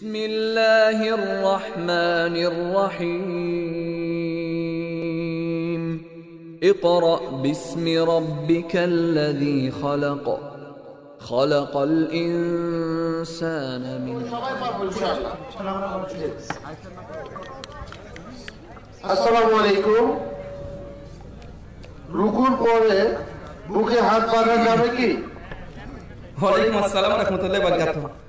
بسم الله الرحمن الرحيم اقرأ باسم ربك الذي خلق خلق الإنسان من সবাই পারবো ইনশাআল্লাহ আসসালামু আলাইকুম রুকুর পরে বুকে হাত বাঁধা যাবে কি ওয়ালাইকুম আসসালাম রহমতুল্লাহ বরকাত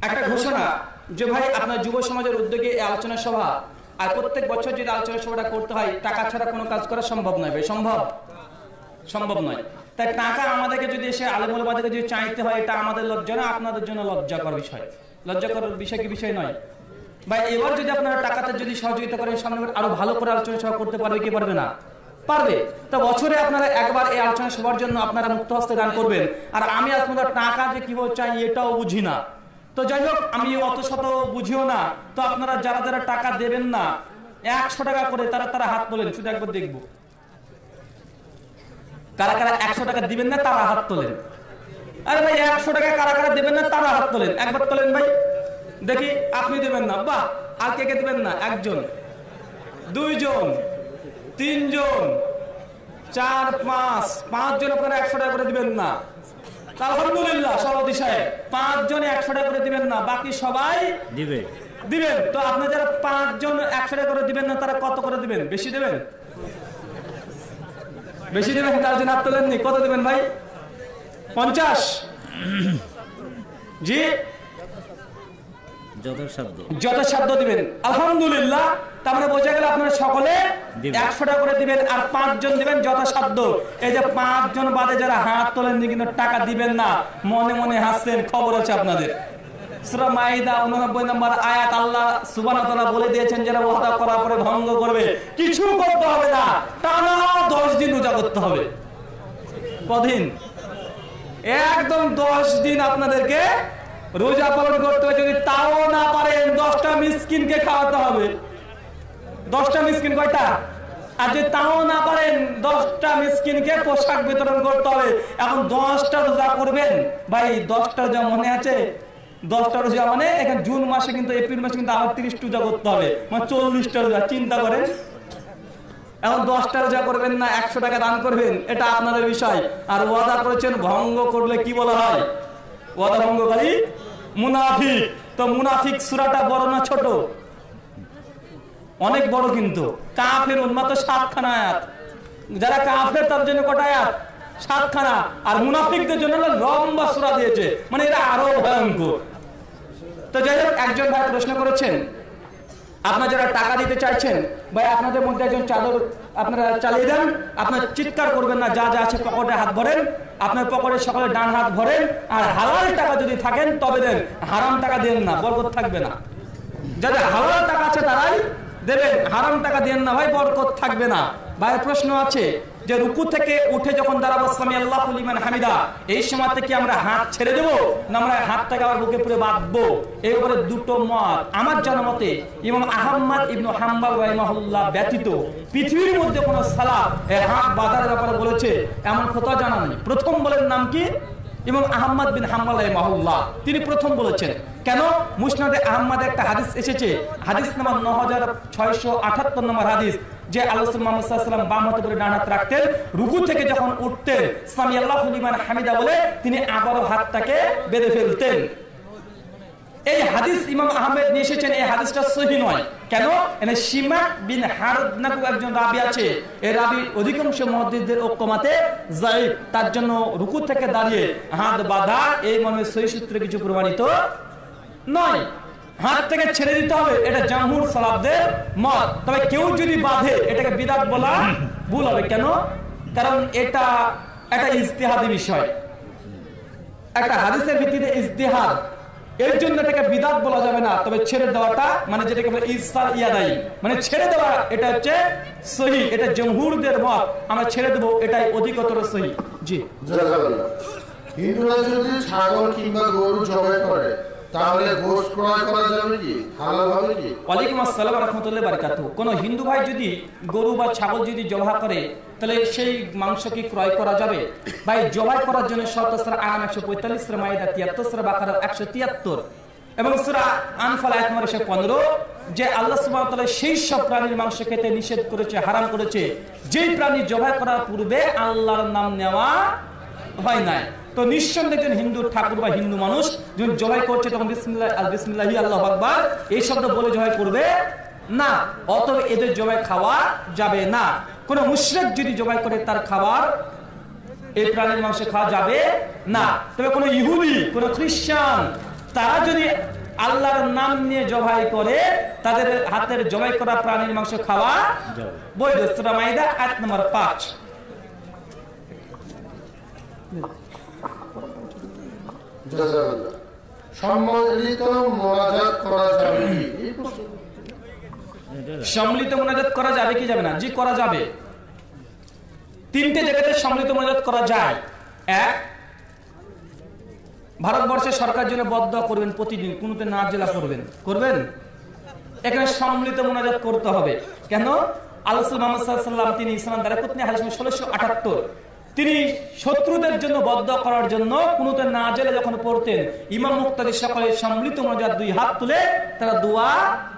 একটা ঘোষণা যে ভাই আপনার যুব সমাজের উদ্যোগে এই আলোচনা সভা আর প্রত্যেক বছর যদি আলোচনা সভাটা করতে হয় টাকা ছাড়া কোনো কাজ করা সম্ভব নয় ভাই সম্ভব। সম্ভব নয়। তাই টাকা আমাদেরকে যদি এসে আলমুলবাদেরকে যদি চাইতে হয় এটা আমাদের লজ্জা না আপনাদের জন্য লজ্জাকর বিষয়। লজ্জাকর বিষয় কি বিষয় নয়? ভাই এবার যদি আপনারা টাকাতে যদি সহযোগিতা করেন সামনে আরও ভালো করে আলোচনা সভা করতে পারবে কি পারবে না? পারবে। তা বছরে আপনারা একবার এই আলোচনা সভার জন্য আপনারা মুক্ত হস্তে দান করবেন। আর আমি আপনাদের টাকা যে কীভাবে চাই এটাও বুঝি না। তো যাই হোক, আমি অত শত বুঝিও না। তো আপনারা যারা যারা টাকা দেবেন না, একশো টাকা করে তারা তারা হাত তোলেন, শুধু একবার দেখব। কারা কারা একশো টাকা দিবেন না, তারা হাত তোলেন। আরে ভাই, একশো টাকা কারা কারা দেবেন না, তারা হাত তোলেন। একবার তোলেন ভাই। দেখি, আপনি দেবেন না। বাহ, আর কে কে দেবেন না? একজন, দুইজন, তিনজন, চার, পাঁচ, পাঁচজন আপনারা একশো টাকা করে দিবেন না। আলহামদুলিল্লাহ সভাপতি সাহেব। পাঁচজন একশো টাকা করে দিবেন না বাকি সবাই দিবে। দিবেন। তো আপনি যারা পাঁচজন একশো টাকা করে দিবেন না তারা কত করে দিবেন? বেশি দেবেন? বেশি দেবেন? তার জন্য হাত তোলেননি। কত দেবেন ভাই? পঞ্চাশ? জি? যথাসাধ্য। দিবেন। আলহামদুলিল্লাহ তার মানে বোঝা গেল আপনারা সকলে করে দিবেন আর পাঁচজন দিবেন যথাসাধ্য। এই যে পাঁচজন বাদে যারা হাত তোলেন কিন্তু টাকা দিবেন না মনে মনে হাসছেন খবর আছে আপনাদের। সূরা মাইদা 89 নম্বর আয়াত আল্লাহ সুবহানাহু বলে দিয়েছেন যারা ওয়াদা করার পরে ভঙ্গ করবে। কিছু করতে হবে না টানা 10 দিন রোজা করতে হবে। কদিন? একদম দশ দিন আপনাদেরকে রোজা পালন করতে যদি তাও না পারেন, দশটা মিসকিনকে খাওয়াতে হবে। দশটা মিসকিন কয়টা? আর যদি তাও না পারেন, দশটা মিসকিনকে পোশাক বিতরণ করতে হবে। এখন দশটা রোজা করবেন? ভাই, দশটা রোজা মনে আছে? দশটা রোজা মানে এখানে জুন মাসে কিন্তু, এপ্রিল মাসে কিন্তু আবার তিরিশ রোজা করতে হবে। মানে চল্লিশটা রোজা, চিন্তা করেন। এখন দশটা রোজা করবেন না, একশো টাকা দান করবেন, এটা আপনাদের বিষয়। আর ওয়াদা করেছেন, ভঙ্গ করলে কি বলা হয়? ওয়াদা ভঙ্গকারী মুনাফিক। তো মুনাফিক সুরাটা বড় না ছোট? অনেক বড় কিন্তু। কাফের উন্মাত সাতখানা আয়াত। যারা কাফের, তার জন্য কটা আয়াত? সাতখানা। আর মুনাফিকদের জন্য লম্বা সুরা দিয়েছে। মানে এরা আরও ভয়ঙ্কর। তো যাই হোক, একজন ভাই প্রশ্ন করেছেন আপনারা যারা টাকা দিতে চাইছেন, ভাই, আপনাদের মধ্যে একজন চাদর আপনারা চালিয়ে দেন, আপনার চিৎকার করবেন না, যা যা আছে পকেটে হাত ভরেন, আপনার পকেটে সকালে ডান হাত ভরেন, আর হালাল টাকা যদি থাকেন, তবে দেন, হারাম টাকা দেন না, বরকত থাকবে না। যাদের হালাল টাকা আছে তারাই দেবেন, হারাম টাকা দেন না, ভাই, বরকত থাকবে না। ভাইয়ের প্রশ্ন আছে যে রুকু থেকে উঠে যখন হামিদা এই সময় থেকে আমরা হাত ছেড়ে দেবো আমরা হাতটাকে বুকে পুরে বাঁধবো? দুটো মত। আমার জনমতে এবং আহম্মদ ব্যতীত পৃথিবীর মধ্যে হাত বাঁধার ব্যাপারে বলেছে, এমন কথা জানা নেই। প্রথম বলেন নাম কি? এবং আহম্মদ বিন রাহিমাহুল্লাহ। তিনি প্রথম বলেছেন। কেন? মুসনাদে আহম্মদ একটা হাদিস এসেছে। হাদিস নাম্বার ন হাজার ছয়শো আঠাত্তর নম্বর হাদিস। যে আল্লাহ বাম হাতে করে রাখতেন, রুকু থেকে যখন উঠতেন আল্লাহ হামিদা বলে তিনি আবারও হাতটাকে বেঁধে ফেলতেন। এই হাদিস ইমাম আহমেদ নিয়ে এসেছেন, এই হাদিসটা সহি নয়। কেন? এনে সীমা বিন হারদ নামক একজন রাবি আছে। এই রাবি অধিকাংশ ঐক্যমাতে তার জন্য রুকু থেকে দাঁড়িয়ে হাত বাঁধা, এই মর্মে সহি সূত্রে কিছু প্রমাণিত নয়। হাত থেকে ছেড়ে দিতে হবে, এটা জামহুর সালাবদের মত। তবে কেউ যদি এটাকে বিদাত বলা ভুল হবে। কেন? কারণ এটা একটা বিষয়। একটা হাদিসের ভিত্তিতে এর জন্য এটাকে বিদাত বলা যাবে না। তবে ছেড়ে দেওয়াটা মানে যেটাকে বলে ইয়াদাই। মানে ছেড়ে দেওয়া, এটা হচ্ছে সহি। এটা জমহুরদের মত। আমরা ছেড়ে এটাই অধিকতর সহি। জি। হিন্দুরা যদি ছাগল কিংবা গরু জবাই করে কোন হিন্দু ভাই যদি গরু বা ছাগল যদি জবাহ করে, তাহলে সেই মাংস কি ক্রয় করা যাবে? ভাই, জবাই করার জন্য একশো পঁয়তাল্লিশ তিয়াত্তর একশো তিয়াত্তর। এবং সুরা আনফাল আয়াত নম্বর 115 যে আল্লাহ সেই সব প্রাণীর মাংস খেতে নিষেধ করেছে, হারাম করেছে। যেই প্রাণী জবাই করার পূর্বে আল্লাহর নাম নেওয়া হয় নাই। তো নিঃসন্দেহে একজন হিন্দু ঠাকুর বা হিন্দু মানুষ যখন জবাই করছে, তখন বিসমিল্লাহ, আল বিসমিল্লাহি, আল্লাহু আকবার, এই শব্দ বলে জবাই করবে না। অতএব এদের জবাই খাওয়া যাবে না। কোন মুশরিক যদি জবাই করে, তার খাবার এই প্রাণীর মাংস খাওয়া যাবে না। তবে কোনো ইহুদি, কোন খ্রিস্টান তারা যদি আল্লাহর নাম নিয়ে জবাই করে, তাদের হাতের জবাই করা প্রাণীর মাংস খাওয়া বৈধ। সূরা মাইদা, আয়াত নম্বর 5 জাযাকাল্লাহ। সম্মিলিত মোনাজাত করা যাবে কি? যাবে না? জি, করা যাবে। তিনটে জায়গাতে সম্মিলিত মোনাজাত করা যায়। এক ভারতবর্ষের সরকার জন্য বদ্ধ করবেন প্রতিদিন, কোনোতে না জেলা করবেন। করবেন? এখানে সম্মিলিত মোনাজাত করতে হবে। কেন? আল্লাহ মোহাম্মদ সাল্লাম তিনি ইসলাম দ্বারা পত্নী হাদিস ষোলোশো আটাত্তর। তিনি শত্রুদের জন্য বদ্ধ করার জন্য কোনোতে না জেলে যখন পড়তেন, ইমাম মুক্তাদি সকলের সম্মিলিত মোনাজাত দুই হাত তুলে তারা দোয়া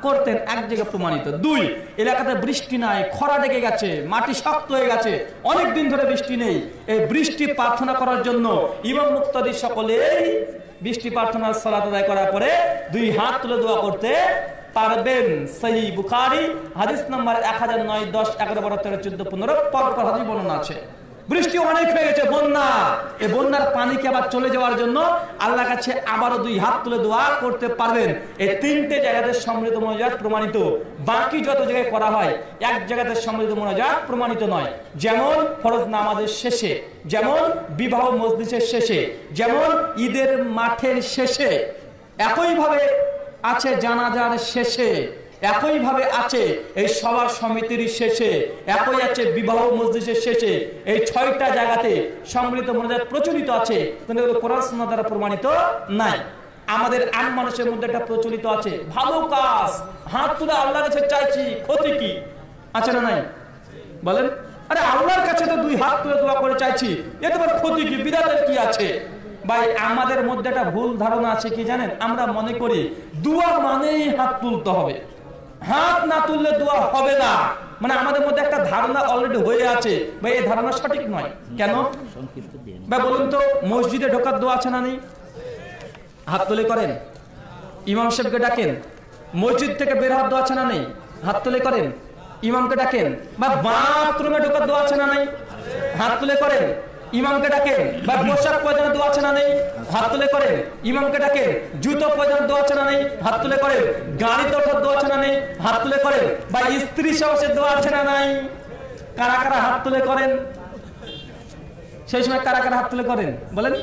করতেন, এক জায়গায় প্রমাণিত। দুই, এলাকাতে বৃষ্টি নাই, খরা ডেকে গেছে, মাটি শক্ত হয়ে গেছে, অনেক দিন ধরে বৃষ্টি নেই। এই বৃষ্টি প্রার্থনা করার জন্য ইমাম মুক্তাদি সকলেই বৃষ্টি প্রার্থনার সালাত আদায় করার পরে দুই হাত তুলে দোয়া করতে পারবেন। সেই বুখারি, হাদিস নাম্বার এক হাজার নয়, দশ, এগারো, বারো, তেরো, চোদ্দ, পনেরো পর পর হাদিস বর্ণনা আছে। বৃষ্টি অনেক হয়ে গেছে, বন্যা। এই বন্যার পানিকে আবার চলে যাওয়ার জন্য আল্লাহ কাছে আবারও দুই হাত তুলে দোয়া করতে পারবেন। এই তিনটে জায়গাতে সম্মিলিত মনোজাত প্রমাণিত। বাকি যত জায়গায় করা হয়, এক জায়গাতে সম্মিলিত মনোজাত প্রমাণিত নয়। যেমন ফরজ নামাজের শেষে, যেমন বিবাহ মসজিদের শেষে, যেমন ঈদের মাঠের শেষে, একইভাবে আছে জানাজার শেষে। একইভাবে আছে এই সভা সমিতির শেষে, একই আছে বিবাহ মসজিদের শেষে, এই ছয়টা জায়গাতে সম্মিলিত মনোজাত প্রচলিত আছে, কিন্তু কোরআন সুন্নাহ দ্বারা প্রমাণিত নাই। আমাদের আম মানুষের মধ্যে একটা প্রচলিত আছে। ভালো কাজ, হাত তুলে আল্লাহর কাছে চাইছি, ক্ষতি কি? আছে না নাই? বলেন, আরে আল্লাহর কাছে তো দুই হাত তুলে দোয়া করে চাইছি, এতে আবার ক্ষতি কি? বিধানের কি আছে? ভাই, আমাদের মধ্যে একটা ভুল ধারণা আছে কি জানেন? আমরা মনে করি, দোয়া মানেই হাত তুলতে হবে। হাত না তুললে দোয়া হবে না। মানে আমাদের মধ্যে একটা ধারণা অলরেডি হয়ে আছে। ভাই, এই ধারণা সঠিক নয়। কেন? ভাই বলুন তো, মসজিদে ঢোকার দোয়া আছে না নেই? হাত তুলে করেন। ইমাম সাহেবকে ডাকেন। মসজিদ থেকে বের হাত দোয়া আছে না নেই? হাত তুলে করেন। ইমামকে ডাকেন। বা বাথরুমে ঢোকার দোয়া আছে না নেই? হাত তুলে করেন। ইমামকে ডাকেন বা পোশাক পয়জানোর দোয়া আছে না নেই হাত তুলে করেন ইমামকে ডাকেন জুতো পয়জানোর দোয়া আছে না নেই হাত তুলে করেন গাড়িতে ওঠার দোয়া আছে না নেই হাত তুলে করেন বা স্ত্রী সাহসের দোয়া আছে না নাই, কারা কারা হাত তুলে করেন? সেই সময় কারা কারা হাত তুলে করেন? বলেন।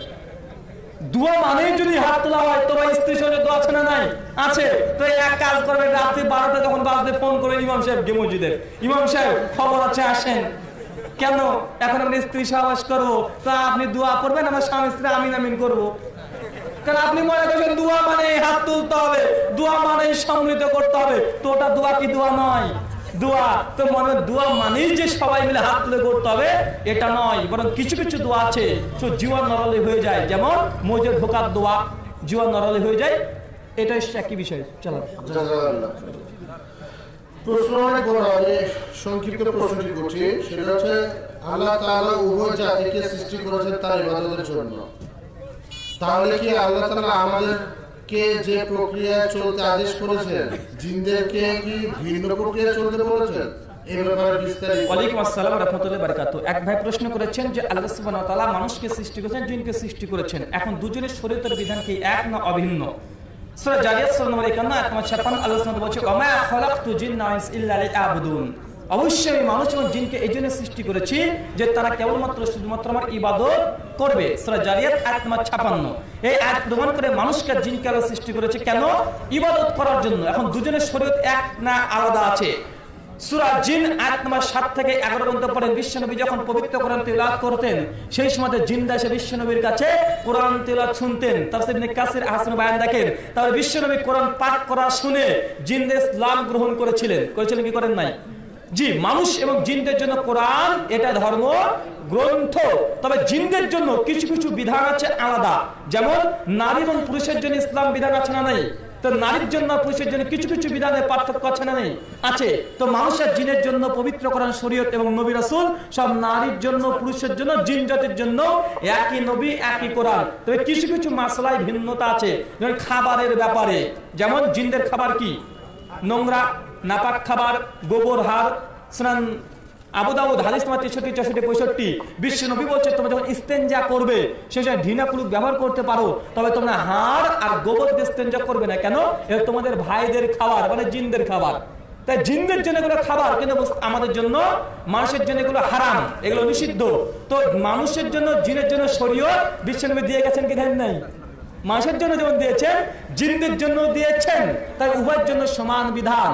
দুয়া মানেই যদি হাত তোলা হয় তোমার স্ত্রী সঙ্গে তো আছে না নাই? আছে। তো এক কাজ করবে, রাত্রি বারোটা যখন বাজতে ফোন করে ইমাম সাহেব গে মসজিদের ইমাম সাহেব, খবর আছে, আসেন। কেন? এখন আমরা স্ত্রী সহবাস করব। তা আপনি দোয়া করবেন, আমার স্বামী স্ত্রী আমিন আমিন করব। মনে মানে মানে তো তো মনে মানেই যে সবাই মিলে হাত তুলে করতে হবে, এটা নয়। বরং কিছু কিছু দোয়া আছে সো জীবন নরলে হয়ে যায়। যেমন মজে ঢোকার দোয়া, জীবন নরলে হয়ে যায়। এটা একই বিষয়। চলো। প্রশ্ন অনেক বড় আমি সংক্ষিপ্ত প্রশ্নটি করছি? সেটা হচ্ছে, আল্লাহ তাআলা উভয় জাতিকে সৃষ্টি করেছেন তার ইবাদতের জন্য। তাহলে কি আল্লাহ তাআলা আমাদেরকে যে প্রক্রিয়ায় চলতে আদেশ করেছেন, জিনদেরকে কি ভিন্ন প্রক্রিয়ায় চলতে বলেছেন? ওয়ালাইকুম আসসালাম এক ভাই প্রশ্ন করেছেন যে, আল্লাহ সুবহানাহু ওয়া মানুষকে সৃষ্টি করেছেন, জিনকে সৃষ্টি করেছেন। এখন দুজনের শরীয়তের বিধান কি এক না অভিন্ন? সূরা জারিয়াত সূরা নম্বর 51 আয়াত নম্বর 56 আল্লাহ সুবহানাহু জিন্না ইনসা ইল্লা অবশ্যই আমি মানুষ এবং জিনকে এই জন্য সৃষ্টি করেছি যে তারা কেবলমাত্র শুধুমাত্র আমার ইবাদত করবে। সূরা জারিয়াত আয়াত নম্বর 56 এই আয়াত প্রমাণ করে মানুষকে জিনকে আল্লাহ সৃষ্টি করেছে কেন? ইবাদত করার জন্য। এখন দুজনের শরীয়ত এক না আলাদা আছে? সূরা জিন আয়াত নম্বর 7 থেকে 11 পর্যন্ত পড়েন। বিশ্বনবী যখন পবিত্র কোরআন তেলাওয়াত করতেন, সেই সময় জিন্দা এসে বিশ্বনবীর কাছে কোরআন তেলাওয়াত শুনতেন। তাফসীর কাসির আহসান বায়ান দেখেন, তাহলে বিশ্বনবী কোরআন পাঠ করা শুনে জিন্দে ইসলাম গ্রহণ করেছিলেন। করেছিলেন কি করেন নাই? জি, মানুষ এবং জিনদের জন্য কোরআন, এটা ধর্ম, গ্রন্থ। তবে জিনদের জন্য কিছু কিছু বিধান আছে আলাদা। যেমন নারী এবং পুরুষের জন্য ইসলাম বিধান আছে না নাই? তো নারীর জন্য পুরুষের জন্য কিছু কিছু বিধানের পার্থক্য আছে না নেই? আছে। তো মানুষের জিনের জন্য পবিত্র করান শরীয়ত এবং নবী রাসুল সব নারীর জন্য, পুরুষের জন্য, জিন জাতির জন্য একই নবী, একই কোরআন। তবে কিছু কিছু মাসলায় ভিন্নতা আছে। যেমন খাবারের ব্যাপারে। যেমন জিনদের খাবার কি? নোংরা, নাপাক খাবার, গোবর হার স্নান আবু দাউদ পঁয়ষট্টি। বিশ্ব করবে না তোমাদের ভাইদের খাবার মানে জিনদের খাবার। তাই জিনদের জন্য এগুলো খাবার, কিন্তু আমাদের জন্য মানুষের জন্য এগুলো হারাম, এগুলো নিষিদ্ধ। তো মানুষের জন্য, জিনের জন্য শরীয় বিশ্বনবী দিয়ে গেছেন কি ধ্যান নাই? মানুষের জন্য যেমন দিয়েছেন, জিনদের জন্য দিয়েছেন। তাই উভয়ের জন্য সমান বিধান।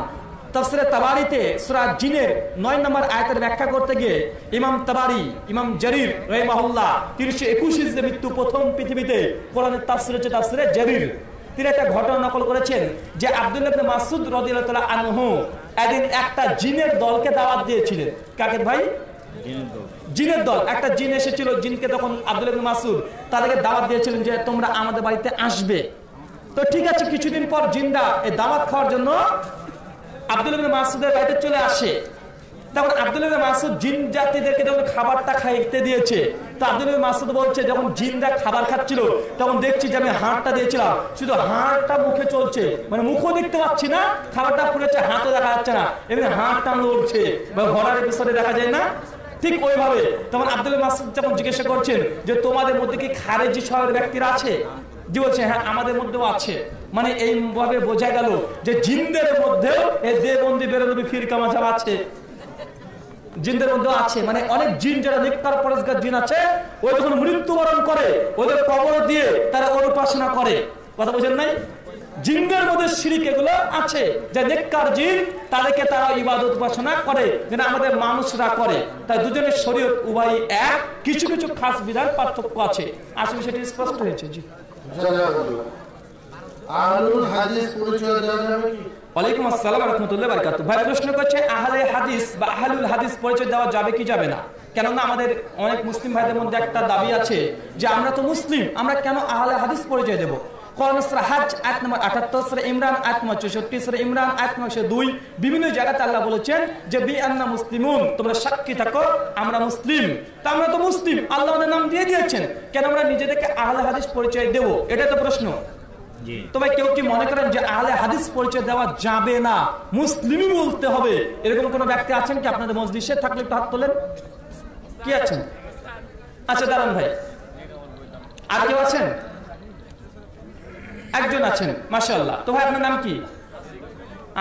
তফসিরে তাবারিতে সূরা জিনের 9 নম্বর আয়াতের ব্যাখ্যা করতে গিয়ে ইমাম তাবারি ইমাম জারির রাহিমাহুল্লাহ 321 হিজরি মৃত্যু প্রথম পৃথিবীতে কোরআনের তাফসির হচ্ছে তাফসিরে জারির। তিনি একটা ঘটনা নকল করেছেন যে আব্দুল্লাহ রাদিয়াল্লাহু তাআলা আনহু একদিন একটা জিনের দলকে দাওয়াত দিয়েছিলেন। কাকে ভাই? জিনের দল। একটা জিন এসেছিল জিনকে তখন আব্দুল মাসুদ তাদেরকে দাওয়াত দিয়েছিলেন যে তোমরা আমাদের বাড়িতে আসবে। তো ঠিক আছে কিছুদিন পর জিন্দা এই দাওয়াত খাওয়ার জন্য আব্দুল মাসুদের বাড়িতে চলে আসে। তখন আব্দুল মাসুদ জিন জাতিদেরকে যখন খাবারটা খাইতে দিয়েছে, তো আব্দুল মাসুদ বলছে, যখন জিনরা খাবার খাচ্ছিল, তখন দেখছি যে আমি হাড়টা দিয়েছিলাম। শুধু হাড়টা মুখে চলছে মানে মুখও দেখতে পাচ্ছি না, খাবারটা পুড়েছে হাতও দেখা যাচ্ছে না। এমনি হাড়টা লড়ছে বা ঘোড়ার এপিসোডে দেখা যায় না? ঠিক ওইভাবে। তখন আব্দুল মাসুদ যখন জিজ্ঞাসা করছেন যে, তোমাদের মধ্যে কি খারেজি শহরের ব্যক্তিরা আছে? জি বলছে হ্যাঁ আমাদের মধ্যেও আছে। মানে এইভাবে বোঝা গেল যে জিনদের মধ্যেও এই দেবন্দি বেরোনবী ফিরকা মাঝাব আছে। জিনদের মধ্যে আছে। মানে অনেক জিন যারা নিকার পরস্কার জিন আছে, ওই যখন মৃত্যুবরণ করে, ওদের কবর দিয়ে তারা অনুপাসনা করে। কথা বোঝেন নাই? জিনদের মধ্যে শিরিক এগুলো আছে। যে নেককার জিন, তাদেরকে তারা ইবাদত উপাসনা করে যেটা আমাদের মানুষরা করে। তাই দুজনের শরীর উভয় এক। কিছু কিছু খাস বিধান পার্থক্য আছে। আসলে সেটি স্পষ্ট হয়েছে, জি। হাদিস বা হাদিস পরিচয় দেওয়া যাবে কি যাবে না? কেননা আমাদের অনেক মুসলিম ভাইদের মধ্যে একটা দাবি আছে যে, আমরা তো মুসলিম, আমরা কেন আহলে হাদিস পরিচয় দেব? কোরআন হাজ আয়াত নম্বর 78 সূরা ইমরান আয়াত নম্বর 64 সূরা ইমরান নম্বর 2 বিভিন্ন জায়গাতে আল্লাহ বলেছেন যে বি আন্না মুসলিমুন তোমরা সাক্ষী থাকো আমরা মুসলিম। তা আমরা তো মুসলিম আল্লাহ আমাদের নাম দিয়ে দিয়েছেন। কেন আমরা নিজেদেরকে আহলে হাদিস পরিচয় দেব? এটা তো প্রশ্ন। তবে কেউ কি মনে করেন যে আহলে হাদিস পরিচয় দেওয়া যাবে না? মুসলিমই বলতে হবে। এরকম কোন ব্যক্তি আছেন কি আপনাদের মসজিদে থাকলে একটু হাত তোলেন। কি আছেন? আচ্ছা দাঁড়ান ভাই। আর কেউ আছেন? একজন আছেন মাশাআল্লাহ। তো ভাই আপনার নাম কি?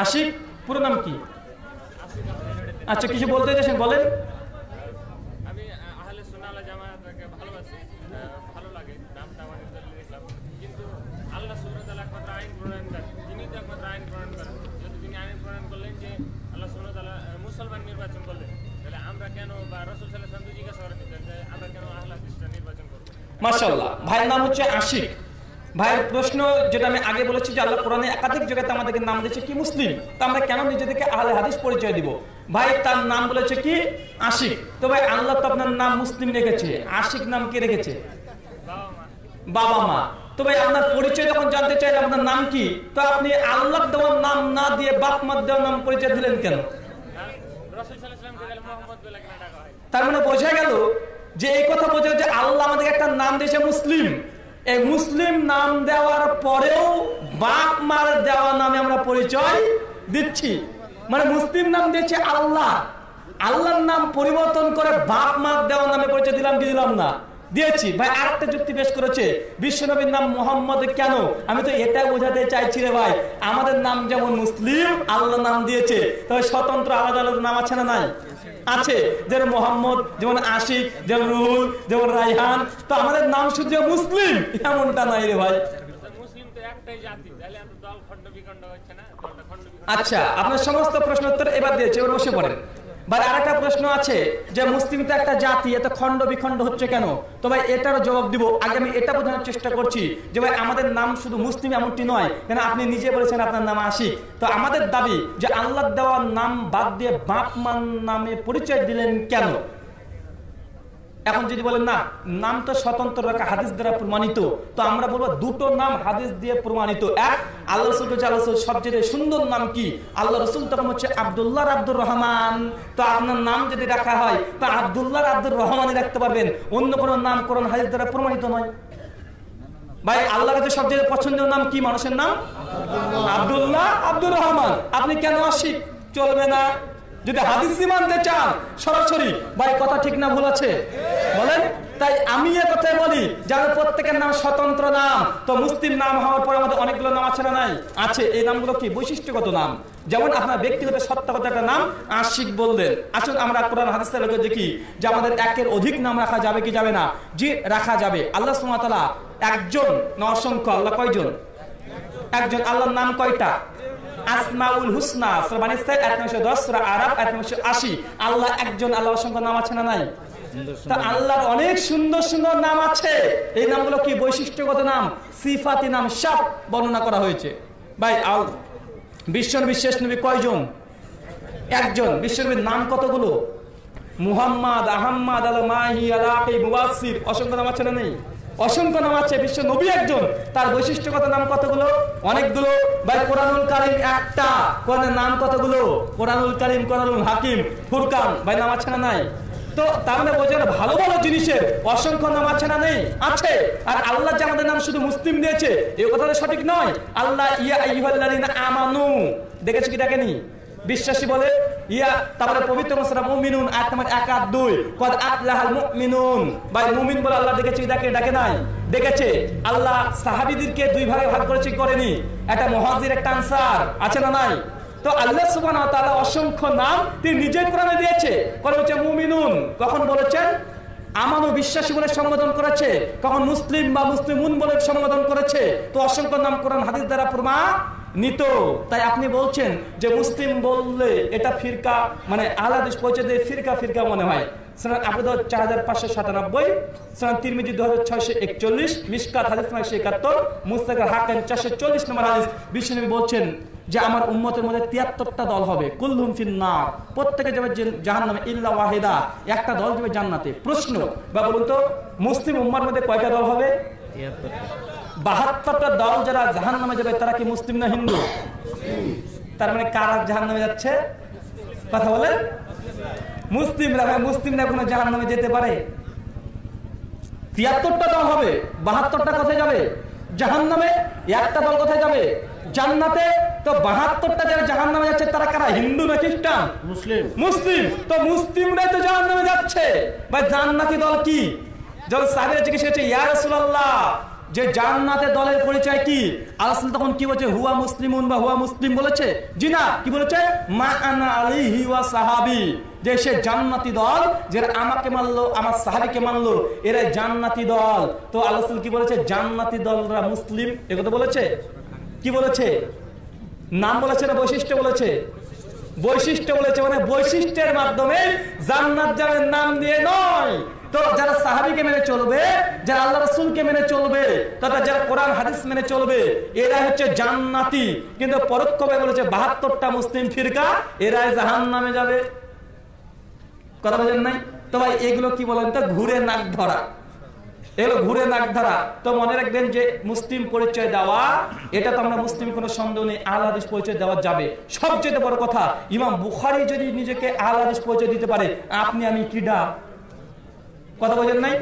আশিক পুরো নাম কি? আচ্ছা কিছু বলতে চাইছেন বলেন। মুসলমান নির্বাচন করলেন তাহলে আমরা কেন বা রাসূল সাল্লাল্লাহু জিজ্ঞাসা করেন আমরা কেন আহলে নির্বাচন করব? মাশাআল্লাহ। ভাইয়ের নাম হচ্ছে আশিক। ভাইয়ের প্রশ্ন যেটা আমি আগে বলেছি যে আল্লাহ কোরআনে একাধিক জায়গাতে আমাদেরকে নাম দিয়েছে, কি মুসলিম? তা আমরা কেন নিজেদেরকে আহলে হাদিস পরিচয় দিব? ভাই তার নাম বলেছে কি? আশিক। তো ভাই আল্লাহ তো আপনার নাম মুসলিম রেখেছে। আশিক নাম কে রেখেছে? বাবা মা। তো ভাই আপনার পরিচয় যখন জানতে চাই আপনার নাম কি? তো আপনি আল্লাহ দেওয়ার নাম না দিয়ে বাপ মা দেওয়ার নাম পরিচয় দিলেন কেন? তার মানে বোঝা গেল যে এই কথা বোঝা যে আল্লাহ আমাদের একটা নাম দিয়েছে মুসলিম। এই মুসলিম নাম দেওয়ার পরেও বাপ মার দেওয়া নামে আমরা পরিচয় দিচ্ছি। মানে মুসলিম নাম দিয়েছে আল্লাহ। আল্লাহর নাম পরিবর্তন করে বাপ মার দেওয়া নামে পরিচয় দিলাম কি দিলাম না? দিয়েছি। ভাই, আরেকটা যুক্তি পেশ করেছে। বিশ্বনবীর নাম মোহাম্মদ কেন? আমি তো এটা বোঝাতে চাইছি রে ভাই, আমাদের নাম যেমন মুসলিম আল্লাহ নাম দিয়েছে। তবে স্বতন্ত্র আলাদা আলাদা নাম আছে না নাই? আছে। যেমন মোহাম্মদ যেমন আশিক যেমন রুহুল যেমন রাইহান তো আমাদের নাম শুধু মুসলিম এমনটা নাই রে ভাই। বিখণ্ড আচ্ছা আপনার সমস্ত প্রশ্ন উত্তর এবার দিয়েছে এবার বসে পড়েন। ভাই আরেকটা প্রশ্ন আছে যে মুসলিম তো একটা জাতি এত খণ্ড বিখণ্ড হচ্ছে কেন? তো ভাই, এটারও জবাব দিব। আগে আমি এটা বোঝানোর চেষ্টা করছি যে ভাই, আমাদের নাম শুধু মুসলিম এমনটি নয়, কেন আপনি নিজে বলেছেন আপনার নাম আশিক। তো আমাদের দাবি যে আল্লাহ দেওয়ার নাম বাদ দিয়ে বাপমান নামে পরিচয় দিলেন কেন? এখন যদি বলেন, না নাম তো স্বতন্ত্র রাখা, হাদিস দ্বারা প্রমাণিত, তো আমরা বলব দুটো নাম হাদিস দিয়ে প্রমাণিত। এক আল্লাহ রসুল আল্লাহ সবচেয়ে সুন্দর নাম কি? আল্লাহ রসুল তখন হচ্ছে আবদুল্লাহ আব্দুর রহমান। তো আপনার নাম যদি রাখা হয়, তা আবদুল্লাহ আব্দুর রহমানই রাখতে পারবেন। অন্য কোনো নাম কোরআন, হাদিস দ্বারা প্রমাণিত নয়। ভাই আল্লাহ কাছে সবচেয়ে পছন্দের নাম কি? মানুষের নাম? আব্দুল্লাহ আব্দুর রহমান। আপনি কেন আশিক? চলবে না। যদি হাদিস মানতে চান, সরাসরি, ভাই, কথা ঠিক না ভুল আছে? বলেন? তাই আমি এ কথাই বলি যাদের প্রত্যেকের নাম স্বতন্ত্র নাম। তো মুসলিম নাম হওয়ার পর আমাদের অনেকগুলো নাম আছে না নাই? আছে, এই নামগুলো কি? বৈশিষ্ট্যগত নাম। যেমন আপনার ব্যক্তিগত সত্তাগত একটা নাম, আশিক বললেন। আসুন আমরা কোরআন হাদিস থেকে দেখি যে আমাদের একের অধিক নাম রাখা যাবে কি যাবে না? যে রাখা যাবে। আল্লাহ সুমাতালা একজন না আল্লাহ কয়জন? একজন। আল্লাহর নাম কয়টা? আসমাউল হুসনা, সূরা বানী ইসরাঈল, আয়াত নম্বর 10 সূরা আরাফ, আয়াত নম্বর 80 আল্লাহ একজন নাম আছে না নাই? আল্লাহর অনেক সুন্দর সুন্দর নাম আছে। এই নামগুলো কি বৈশিষ্ট্যগত নাম? সিফাতি নাম বর্ণনা করা হয়েছে। ভাই আল নবী কয়জন? একজন। বিশ্বনবীর নাম কতগুলো? মুহাম্মদ, আহম্মদ আল মাহি আলাকি মুবাসির অসংখ্য নাম আছে না নেই? অসংখ্য নাম আছে, বিশ্ব নবী একজন। তার বৈশিষ্ট্যগত নাম কতগুলো? অনেকগুলো। ভাই, কোরআনুল কারিম একটা। কোরআনের নাম কতগুলো? কোরআনুল কারিম, কোরআনুল হাকিম, ফুরকান। ভাই, নাম আছে না নাই? তো তার মানে বোঝেন ভালো ভালো জিনিসের অসংখ্য নাম আছে না নেই? আছে। আর আল্লাহ যে আমাদের নাম শুধু মুসলিম দিয়েছে এই কথাটা সঠিক নয়। আল্লাহ ইয়া আমানু। দেখেছ কি দেখেনি? বিশ্বাসী বলে ইয়া তারপরে পবিত্র মুমিনুন, আয়াত নম্বর 1 আর 2 কদ মুমিনুন। ভাই, মুমিন বলে আল্লাহ ডাকে ডাকে নাই। আল্লাহ সাহাবীদেরকে দুই ভাগে ভাগ করেছে করেনি? একটা মুহাজির, একটা আনসার, আছে না নাই? তো আল্লাহ অসংখ্য নাম তিনি দিয়েছে। কোন হচ্ছে মুমিনুন। কখন বলেছেন? আমানও বিশ্বাসী বলে সম্বোধন করেছে। কখন মুসলিম বা মুসলিমুন বলে সম্বোধন করেছে? তো অসংখ্য নাম কোরআন হাদিস দ্বারা প্রমাণ নিত। তাই আপনি বলছেন যে মুসলিম বললে এটা ফিরকা মানে আলাদিস পৌঁছে দিয়ে ফিরকা ফিরকা মনে হয়। বলছেন যে আমার উম্মতের মধ্যে তিয়াত্তরটা দল হবে। কুল্লুম ফিন্নার। প্রত্যেকে যাবে জাহান নামে ইল্লা ওয়াহিদা। একটা দল যাবে জান্নাতে। প্রশ্ন, বা বলুন তো, মুসলিম উম্মার মধ্যে কয়টা দল হবে? বাহাত্তরটা দল যারা জাহান নামে যাবে তারা কি মুসলিম না হিন্দু? তার মানে কারা জাহান নামে যাচ্ছে? কথা বলেন। মুসলিমরা ভাই মুসলিমরা কোনো জাহান নামে যেতে পারে? তিয়াত্তরটা দল হবে বাহাত্তরটা কোথায় যাবে? জাহান নামে একটা দল কোথায় যাবে? জান্নাতে। তো বাহাত্তরটা যারা জাহান নামে যাচ্ছে তারা কারা? হিন্দু না খ্রিস্টান? মুসলিম। মুসলিম। তো মুসলিমরাই তো জাহান নামে যাচ্ছে। ভাই জান্নাতি দল কি? যখন সাহেবের জিজ্ঞেস করছে ইয়া রাসূলুল্লাহ যে জান্নাতে দলের পরিচয় কি? আলাসুল তখন কি বলছে? হুয়া মুসলিমুন বা হুয়া মুসলিম বলেছে? জি না, কি বলেছে? মা আনা ওয়া সাহাবি। যে সে জান্নাতি দল, যারা আমাকে মানলো, আমার সাহাবিকে মানলো এরা জান্নাতি দল। তো আলাসুল কি বলেছে? জান্নাতি দলরা মুসলিম একথা বলেছে? কি বলেছে? নাম বলেছে না বৈশিষ্ট্য বলেছে? বৈশিষ্ট্য বলেছে মানে বৈশিষ্ট্যের মাধ্যমে জান্নাত যাবেন নাম দিয়ে নয়। তো যারা সাহাবিকে মেনে চলবে, যারা আল্লাহ রসুলকে মেনে চলবে, তথা যারা কোরআন, হাদিস মেনে চলবে এরা হচ্ছে জান্নাতি। কিন্তু পরোক্ষভাবে বলেছে, বাহাত্তরটা মুসলিম ফিরকা এরা জাহান নামে যাবে। কথা বলেন নাই? তো ভাই, এগুলো কি বলেন তো? ঘুরে নাক ধরা। এগুলো ঘুরে নাক ধরা। তো মনে রাখবেন যে, মুসলিম পরিচয় দেওয়া, এটা তো আমরা মুসলিম কোনো সন্দেহ নেই, আল হাদিস পরিচয় দেওয়া যাবে। সবচেয়ে বড় কথা, ইমাম বুখারি যদি নিজেকে আল হাদিস পরিচয় দিতে পারে, আপনি আমি কিডা কথা বলেন নাই?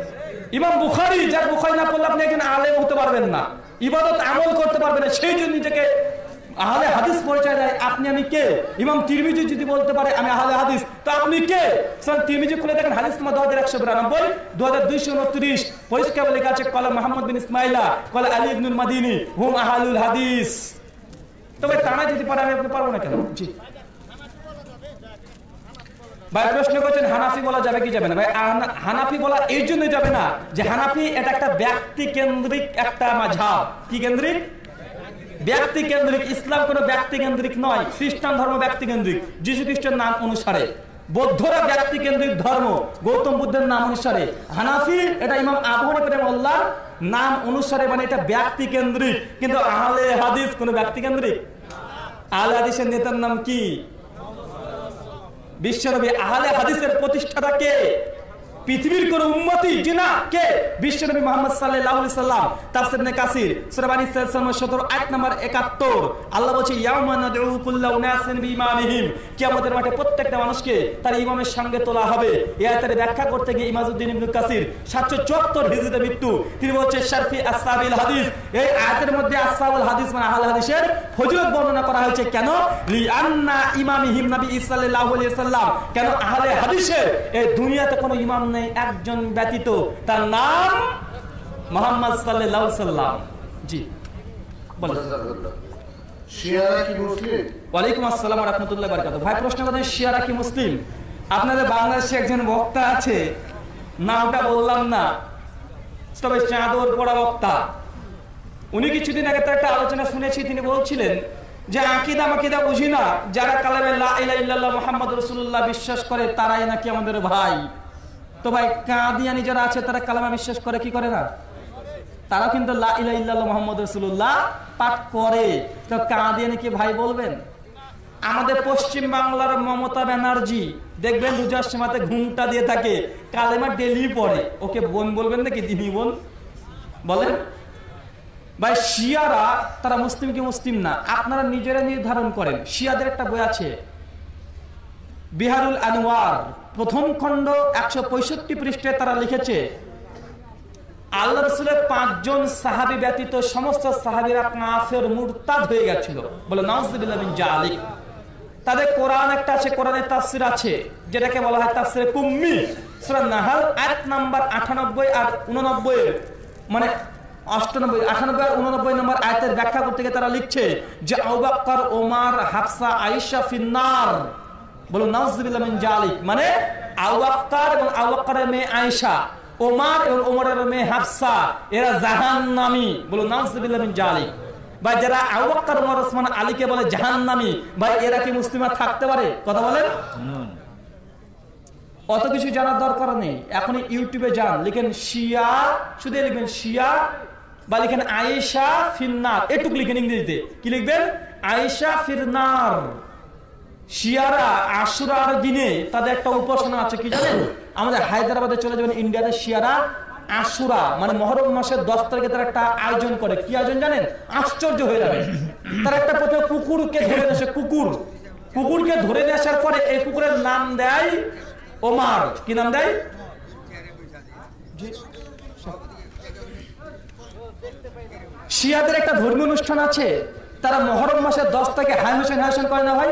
ইমাম বুখারি, যার বুখারি না পড়লে আপনি একজন আলেম হতে পারবেন না। ইবাদত আমল করতে পারবেন না, সেই জন্য নিজেকে আহলে হাদিস পরিচয় দেয়। আপনি, আমি কে? ইমাম তিরমিজি যদি বলতে পারে, আমি আহলে হাদিস, তো আপনি কে? সুতরাং তিরমিজি খুলে দেখেন, হাদিস তোমার দু হাজার একশো বিরানব্বই, দু হাজার দুইশো উনত্রিশ। পরিষ্কার লেখা আছে, কলা মোহাম্মদ বিন ইসমাইলা, কলা আলী ইবনুল মাদিনী, হুম আহালুল হাদিস। তবে তারা যদি পারে, আমি আপনি পারব না কেন? জি। ভাই প্রশ্ন করছেন, হানাফি বলা যাবে কি যাবে না? ভাই হানাফি বলা এই জন্য যাবে না যে হানাফি এটা একটা ব্যক্তি কেন্দ্রিক একটা মাঝাব কি কেন্দ্রিক? ব্যক্তি কেন্দ্রিক ইসলাম কোনো ব্যক্তি কেন্দ্রিক নয়, খ্রিস্টান ধর্ম ব্যক্তি কেন্দ্রিক যীশু খ্রিস্টের নাম অনুসারে। বৌদ্ধরা ব্যক্তি কেন্দ্রিক ধর্ম, গৌতম বুদ্ধের নাম অনুসারে। হানাফি এটা ইমাম আবু হানিফা আল্লাহর নাম অনুসারে মানে এটা ব্যক্তি কেন্দ্রিক কিন্তু আহলে হাদিস কোনো ব্যক্তি কেন্দ্রিক আহলে হাদিসের নেতার নাম কি? বিশ্বনবী আহলে হাদিসের প্রতিষ্ঠাতা কে? পৃথিবীর কোন উম্মতি যে না কে বিশ্বনবী মোহাম্মদ আলাইহি সাল্লাম, তাফসীর কাসির, সূরা বানী ইসরাঈল 17 আয়াত নাম্বার 71 আল্লাহ বলছে কিয়ামতের মাঠে প্রত্যেকটা মানুষকে তার ইমামের সঙ্গে তোলা হবে। ব্যাখ্যা করতে গিয়ে ইমাজউদ্দিন কাসির 774 হিজরিতে মৃত্যু। তিনি বলছে শারফি হাদিস। এই মধ্যে হাদিস মানে হাদিসের ফজিলত বর্ণনা করা হয়েছে কেন? ইমামিহিম নবী সাল্লাম। কেন আহলে হাদিসের এই দুনিয়াতে কোনো ইমাম নেই? একজন ব্যতীত তার নাম মোহাম্মদ সাল্লাম। জি বলেন। শিয়ারা কি মুসলিম? ওয়ালাইকুম আসসালাম রহমতুল্লাহ বারকাত ভাই প্রশ্ন করেন শিয়ারা কি মুসলিম? আপনাদের বাংলাদেশে একজন বক্তা আছে নামটা বললাম না তবে চাঁদর পড়া বক্তা। উনি কিছুদিন আগে তার একটা আলোচনা শুনেছি তিনি বলছিলেন যে আকিদা মাকিদা বুঝি না যারা কালামে মুহাম্মদ বিশ্বাস করে তারাই নাকি আমাদের ভাই। তো ভাই, কাদিয়ানি যারা আছে, তারা কালামা বিশ্বাস করে, কি করে না? তারা কিন্তু মুহাম্মদ রাসূলুল্লাহ পাঠ করে। তো কাদিয়ানিকে ভাই বলবেন? আমাদের পশ্চিম বাংলার মমতা ব্যানার্জি, দেখবেন রোজার সীমাতে ঘুমটা দিয়ে থাকে, কালেমা ডেলি ওকে বোন বলবেন নাকি, দিদি বোন? বলেন। ভাই, শিয়ারা, তারা মুসলিম কি মুসলিম না? আপনারা নিজেরা নির্ধারণ করেন। শিয়াদের একটা বই আছে, বিহারুল আনোয়ার প্রথম খণ্ড একশো পঁয়ষট্টি পৃষ্ঠে তারা লিখেছে, আল্লাহ রসুলের পাঁচজন সাহাবি ব্যতীত সমস্ত সাহাবিরা কাফের, মুরতাদ হয়ে গেছিল। বলে জালিক। তাদের কোরআন একটা আছে, কোরআনের তাফসির আছে, যেটাকে বলা হয় তাফসির কুম্মি। সূরা নাহাল, আয়াত নাম্বার 98 আর 89 এর মানে অষ্টানব্বই, আটানব্বই আর উননব্বই নম্বর আয়াতের ব্যাখ্যা করতে গিয়ে তারা লিখছে যে আউবাক্কর ওমার, হাফসা, আয়েশা ফিন্নার। বলুন নাউজুবিল্লাহ মিন জালিক। মানে আউবাক্কর এবং আউবাক্করের মেয়ে আয়েশা ওমার এবং ওমরের মেয়ে হাফসা এরা জাহান্নামী। বলুন নাউজুবিল্লাহ মিন জালিক। বা যারা আউবাক্কর ওমর ওসমান আলীকে বলে জাহান্নামী ভাই এরা কি মুসলিমা থাকতে পারে? কথা বলেন। অত কিছু জানার দরকার নেই। এখন ইউটিউবে যান লিখেন শিয়া শুধু লিখবেন শিয়া বা লিখেন আয়েশা ফিরনার এটুকু লিখেন ইংরেজিতে। কি লিখবেন? আয়েশা ফিরনার। শিয়ারা, আশুরার দিনে তাদের একটা উপাসনা আছে, কি জানেন? আমাদের হায়দ্রাবাদে চলে যাবেন ইন্ডিয়াতে শিয়ারা, আশুরা মানে মহরম মাসের দশ তারিখে তারা একটা আয়োজন করে। কি আয়োজন জানেন? আশ্চর্য হয়ে যাবে। তারা একটা প্রথমে কুকুরকে ধরে নিয়ে আসে কুকুর। কুকুরকে ধরে নিয়ে আসার পরে এই কুকুরের নাম দেয় ওমার। কি নাম দেয়? শিয়াদের একটা ধর্মীয় অনুষ্ঠান আছে। তারা মহরম মাসের দশ থেকে হাই হোসেন হাইসেন করে না ভাই?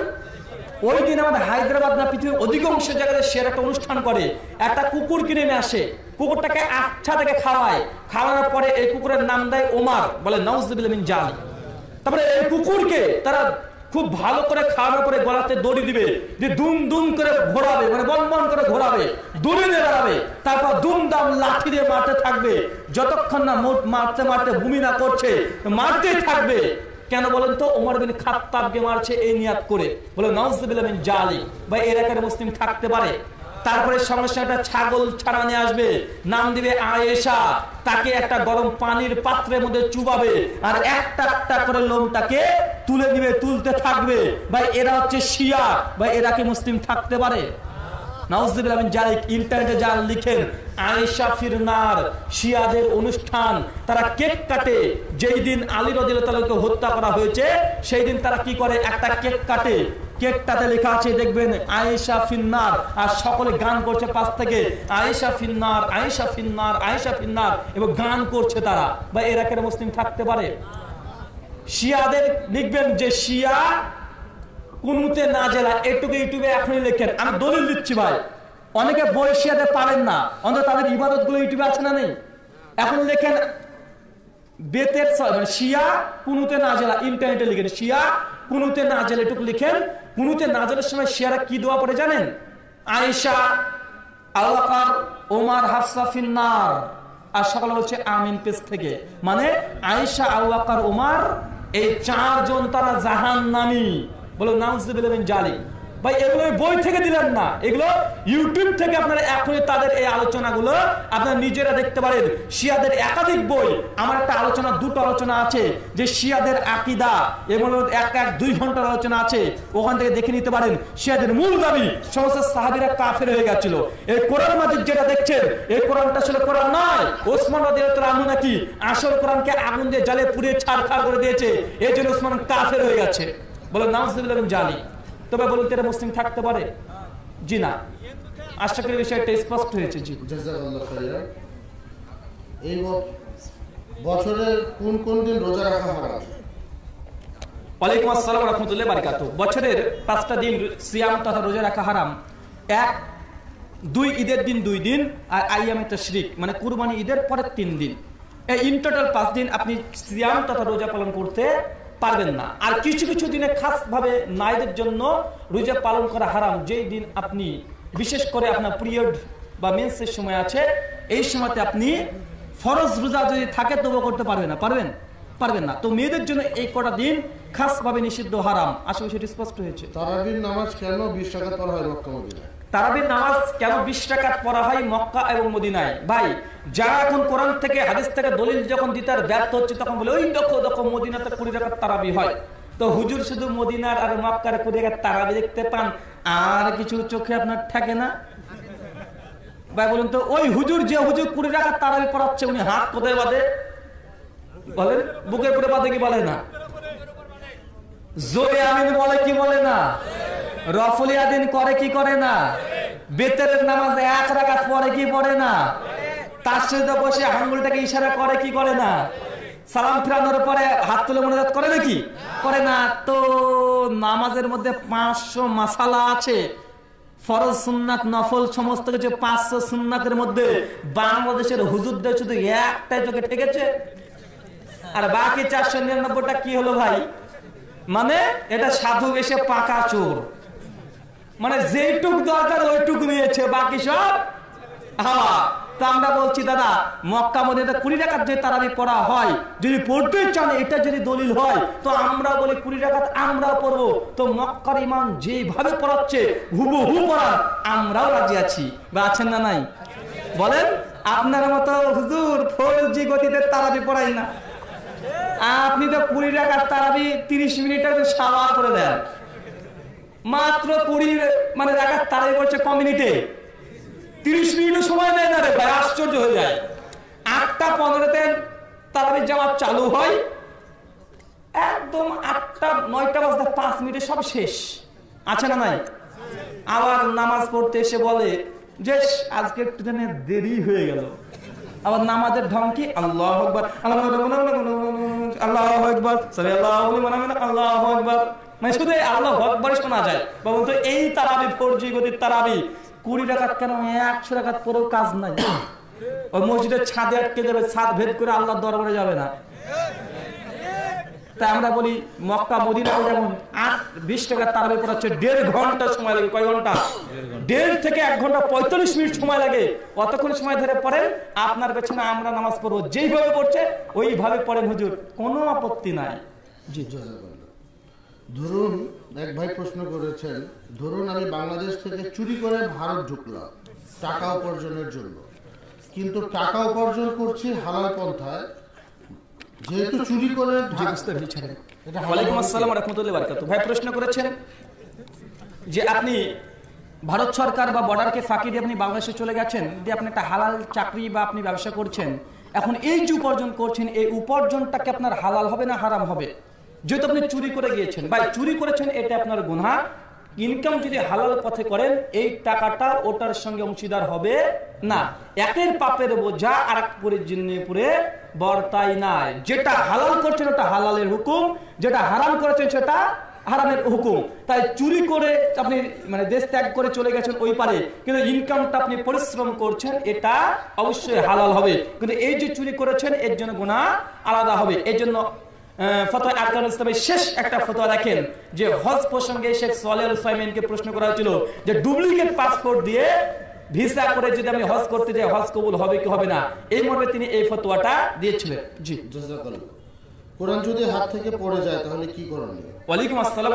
ওই দিন আমাদের হায়দ্রাবাদ না পৃথিবীর অধিকাংশ জায়গায় শিয়ার একটা অনুষ্ঠান করে। একটা কুকুর কিনে নিয়ে আসে। কুকুরটাকে আচ্ছা থেকে খাওয়ায়। খাওয়ানোর পরে এই কুকুরের নাম দেয় ওমার। বলে নওয়াজ জাল। তারপরে এই কুকুরকে তারা খুব ভালো করে খাওয়ানোর পরে গলাতে দড়ি দিবে। যে দুম দুম করে ঘোরাবে। মানে বন বন করে ঘোরাবে। দড়ি দিয়ে বেড়াবে। তারপর দুম দাম লাঠি দিয়ে মারতে থাকবে। যতক্ষণ না মারতে মারতে ভূমি না করছে, মারতেই থাকবে। কেন বলেন তো? ওমর বিন খাত্তাবকে মারছে এই নিয়াত করে। বলে নওয়াজবিল্লাহ বিন জালি বা এলাকার মুসলিম থাকতে পারে। তারপরে সমস্যাটা ছাগল ছাড়া নিয়ে আসবে। নাম দিবে আয়েশা। তাকে একটা গরম পানির পাত্রের মধ্যে চুবাবে। আর একটা একটা করে লোমটাকে তুলে দিবে, তুলতে থাকবে। ভাই, এরা হচ্ছে শিয়া। ভাই, এরা কি মুসলিম থাকতে পারে? ইন্টারনেটে যান লিখেন, আয়েশা ফিরনার, শিয়াদের অনুষ্ঠান, তারা কেক কাটে। যেই দিন আলী রদিলকে হত্যা করা হয়েছে, সেই দিন তারা কি করে? একটা কেক কাটে। কেকটাতে লেখা আছে, দেখবেন, আয়েশা ফিন্নার আর সকলে গান করছে পাশ থেকে, আয়েশা ফিন্নার আয়েশা ফিন্নার আয়েশা ফিন্নার এবং গান করছে তারা। বা এরা কেন মুসলিম থাকতে পারে। শিয়াদের লিখবেন যে শিয়া কুনুতে না জেলা, এটুকু ইউটিউবে এখনই লেখেন। আমি দলিল দিচ্ছি ভাই। অনেকে বই শিয়াতে পারেন না। অন্তত তাদের ইবাদতগুলো ইউটিউবে আছে না নেই? এখন লেখেন, বেতের মানে শিয়া কুনুতে না জেলা, ইন্টারনেটে লিখেন, শিয়া কুনুতে না জেলা, এটুকু লিখেন। কুনুতে না জেলার সময় শিয়ারা কি দোয়া পড়ে জানেন? আয়েশা আল্লাহ ওমার, হাফসা ফিন্নার। আর সকালে হচ্ছে আমিন পেজ থেকে। মানে আয়েশা আল্লাহ ওমার, এই চারজন তারা জাহান নামী বলো নাউজুবিল্লাহ জালি। ভাই, এগুলো বই থেকে দিলেন না। এগুলো ইউটিউব থেকে আপনারা এখনই তাদের এই আলোচনাগুলো আপনারা নিজেরা দেখতে পারেন। শিয়াদের একাধিক বই। আমার একটা আলোচনা, দুটো আলোচনা আছে যে শিয়াদের আকিদা, এবং এক এক, দুই ঘণ্টার আলোচনা আছে। ওখান থেকে দেখে নিতে পারেন, শিয়াদের মূল দাবি, সমস্ত সাহাবিরা কাফের হয়ে গেছিল। এই কোরআন মাজিদ যেটা দেখছেন, এই কোরআনটা আসলে কোরআন নয়। ওসমান আনহু নাকি আসল কোরআনকে আগুন দিয়ে জালে পুড়িয়ে ছাড়খাড় করে দিয়েছে। এই জন্য ওসমান কাফের হয়ে গেছে। বলে নাউজুবিল্লাহ মিন জালি তবে বলুন তো মুসলিম থাকতে পারে? জি না। আশা করি বিষয়টা স্পষ্ট হয়েছে জি। এই বছরের কোন কোন দিন রোজা রাখা হারাম? ওয়ালাইকুম আসসালাম রহমতুল্লাহ বারকাত বছরের পাঁচটা দিন সিয়াম তথা রোজা রাখা হারাম। এক দুই ঈদের দিন দুই দিন আর আইয়ামে তশরিক মানে কুরবানি ঈদের পরের তিন দিন। এই ইন টোটাল পাঁচ দিন আপনি সিয়াম তথা রোজা পালন করতে পারবেন না। আর কিছু কিছু দিনে খাস ভাবে নারীদের জন্য রোজা পালন করা হারাম। যেই দিন আপনি, বিশেষ করে আপনার পিরিয়ড বা মেন্সের সময় আছে, এই সময়তে আপনি ফরজ রোজা যদি থাকে তবু করতে পারবেন না। পারবেন? পারবেন না। তো মেয়েদের জন্য এই কটা দিন খাস ভাবে নিষিদ্ধ হারাম। আসলে সেটি স্পষ্ট হয়েছে। তারাবির নামাজ কেন বিশ টাকা পড়া হয় মক্কা মদিনায় তারাবির নামাজ কেন বিশ পড়া হয় মক্কা এবং মদিনায়? ভাই, যারা এখন কোরআন থেকে, হাদিস থেকে দলিল যখন দিতার ব্যর্থ হচ্ছে, তখন বলে, ওই মদিনাতে কুড়ি টাকার তারাবি হয়। তো হুজুর শুধু মদিনার আর মক্কার কুড়ি টাকার তারাবি দেখতে পান, আর কিছু চোখে আপনার থাকে না? ভাই, বলুন তো, ওই হুজুর যে হুজুর কুড়ি টাকার তারাবি পড়াচ্ছে, উনি হাত কোথায় বাঁধে? বলেন, বুকের উপরে বাঁধে কি বলে না? জোরে আমিন বলে কি বলে না? রফলিয়া দিন করে কি করে না? বেতের নামাজ এক রাকাত পরে কি পড়ে না? তার সাথে বসে আঙ্গুলটাকে ইশারা করে কি করে না? সালাম ফিরানোর পরে হাত তুলে মনে করে নাকি? করে না। তো নামাজের মধ্যে পাঁচশো মাসালা আছে। ফরজ সুন্নাত, নফল, সমস্ত কিছু পাঁচশো সুন্নাতের মধ্যে বাংলাদেশের হুজুরদের শুধু একটাই চোখে ঠেকেছে। আর বাকি চারশো নিরানব্বইটা কি হলো ভাই? মানে এটা সাধু এসে পাকা চোর। মানে যেইটুক দরকার ওইটুক নিয়েছে, বাকি সব হাওয়া। তা আমরা বলছি, দাদা, মক্কা মধ্যে কুড়ি টাকার যে তারাবি পড়া হয়, যদি পড়তে চান, এটা যদি দলিল হয়, তো আমরা বলি কুড়ি টাকা আমরা পড়ব। তো মক্কার ইমান যেভাবে পড়াচ্ছে হুবু হু পড়া আমরাও রাজি আছি। বা আছেন না নাই? বলেন, আপনার মতো হুজুর ফোর জি গতিতে তারাবি পড়াই না। আপনি তো কুড়ি টাকার তারাবি তিরিশ মিনিটের সাওয়া করে দেন। মাত্র কুড়ি মানে টাকার তারাবি করছে ক মিনিটে? তিরিশ মিনিট সময় নেয় না রে ভাই, আশ্চর্য হয়ে যায়। আটটা পনেরোতে তারাবির জামাত চালু হয়। একদম আটটা, নয়টা বাজতে পাঁচ মিনিটে সব শেষ। আছে না নাই? আবার নামাজ পড়তে এসে বলে যে আজকে একটু দেরি হয়ে গেল। আবার নামাজের ঢং কি? আল্লাহ আকবার। আল্লাহ আকবার সরি, আল্লাহ আল্লাহ আকবার। মানে শুধু আল্লাহ আকবার শোনা যায়। বাবু তো এই তারাবি ফোর জি গতির তারাবি, কুড়ি টাকার কেন একশো টাকার পরেও কাজ নাই? ওই মসজিদের ছাদে আটকে দেবে ছাদ ভেদ করে আল্লাহ দরবারে যাবে না। তাই আমরা বলি, মক্কা, মদিনাতে যেমন আট, বিশ টাকা তারাবি পড়াচ্ছে দেড় ঘণ্টা সময় লাগে। কয় ঘণ্টা? দেড় থেকে এক ঘণ্টা পঁয়তাল্লিশ মিনিট সময় লাগে। অতক্ষণ সময় ধরে পড়েন? আপনার পেছনে আমরা নামাজ পড়ব। যেইভাবে পড়ছে, ওইভাবে পড়েন হুজুর। কোনো আপত্তি নাই। জি ধরুন, এক ভাই প্রশ্ন করেছেন, ধরুন আমি বাংলাদেশ থেকে চুরি করে ভারত ঢুকলাম, টাকা উপার্জনের জন্য। কিন্তু টাকা উপার্জন করছি হালাল পন্থায় যেহেতু চুরি করে ওয়ালাইকুম? আসসালাম রহমতুল্লাহ বারকাত ভাই প্রশ্ন করেছেন যে আপনি ভারত সরকার বা বর্ডারকে ফাঁকি দিয়ে আপনি বাংলাদেশে চলে গেছেন দিয়ে আপনি একটা হালাল চাকরি বা আপনি ব্যবসা করছেন এখন এই যে উপার্জন করছেন এই উপার্জনটাকে আপনার হালাল হবে না হারাম হবে? যেহেতু আপনি চুরি করে গিয়েছেন। ভাই চুরি করেছেন এটা আপনার গুনাহ। ইনকাম যদি হালাল পথে করেন, এই টাকাটা ওটার সঙ্গে অংশীদার হবে না। একের পাপের বোঝা আর এক পুরে জিন্নে পুরে বর্তাই নাই। যেটা হালাল করছেন ওটা হালালের হুকুম, যেটা হারাম করেছেন সেটা হারামের হুকুম। তাই চুরি করে আপনি মানে দেশ ত্যাগ করে চলে গেছেন ওই পারে, কিন্তু ইনকামটা আপনি পরিশ্রম করছেন, এটা অবশ্যই হালাল হবে। কিন্তু এই যে চুরি করেছেন, এর জন্য গুণা আলাদা হবে। এর জন্য ফতোয়া আরকান ইসলামের শেষ একটা ফতোয়া রাখেন যে হজ প্রসঙ্গে শেখ সোয়াল সাইমেনকে প্রশ্ন করা হয়েছিল যে ডুপ্লিকেট পাসপোর্ট দিয়ে ভিসা করে যদি আমি হজ করতে যাই, হজ কবুল হবে কি হবে না? এই মর্মে তিনি এই ফতোয়াটা দিয়েছিলেন। জি। কোরআন যদি হাত থেকে পড়ে যায়, তাহলে কি করণীয়? ওয়ালাইকুম আসসালাম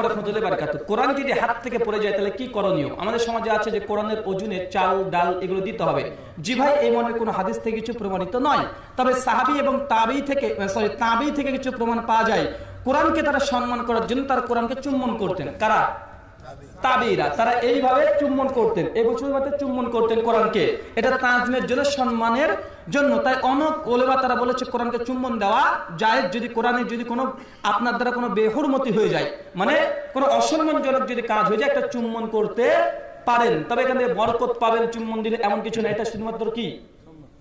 কোরআন যদি হাত থেকে পড়ে যায়, তাহলে কি করণীয়? আমাদের সমাজে আছে যে, কোরআনের ওজনে চাল, ডাল এগুলো দিতে হবে। জি ভাই, এই মনে কোনো হাদিস থেকে কিছু প্রমাণিত নয়। তবে সাহাবি এবং তাবি থেকে সরি তাবি থেকে কিছু প্রমাণ পাওয়া যায়। কোরআনকে তারা সম্মান করার জন্য তারা কোরআনকে চুম্বন করতেন। কারা? তাবিরা, তারা এইভাবে চুম্বন করতেন। চুম্বন করতেন কোরআনকে। এটা তাজমের জন্য সম্মানের জন্য। তাই অনেক ওলেমা তারা বলেছে কোরআনকে চুম্বন দেওয়া যায় যদি কোরআনে যদি কোনো আপনার দ্বারা কোনো বেহরমতি হয়ে যায়। মানে কোনো অসম্মানজনক যদি কাজ হয়ে যায়, একটা চুম্বন করতে পারেন। তবে এখানে বরকত পাবেন চুম্বন দিলে এমন কিছু না এটা শুধুমাত্র কি?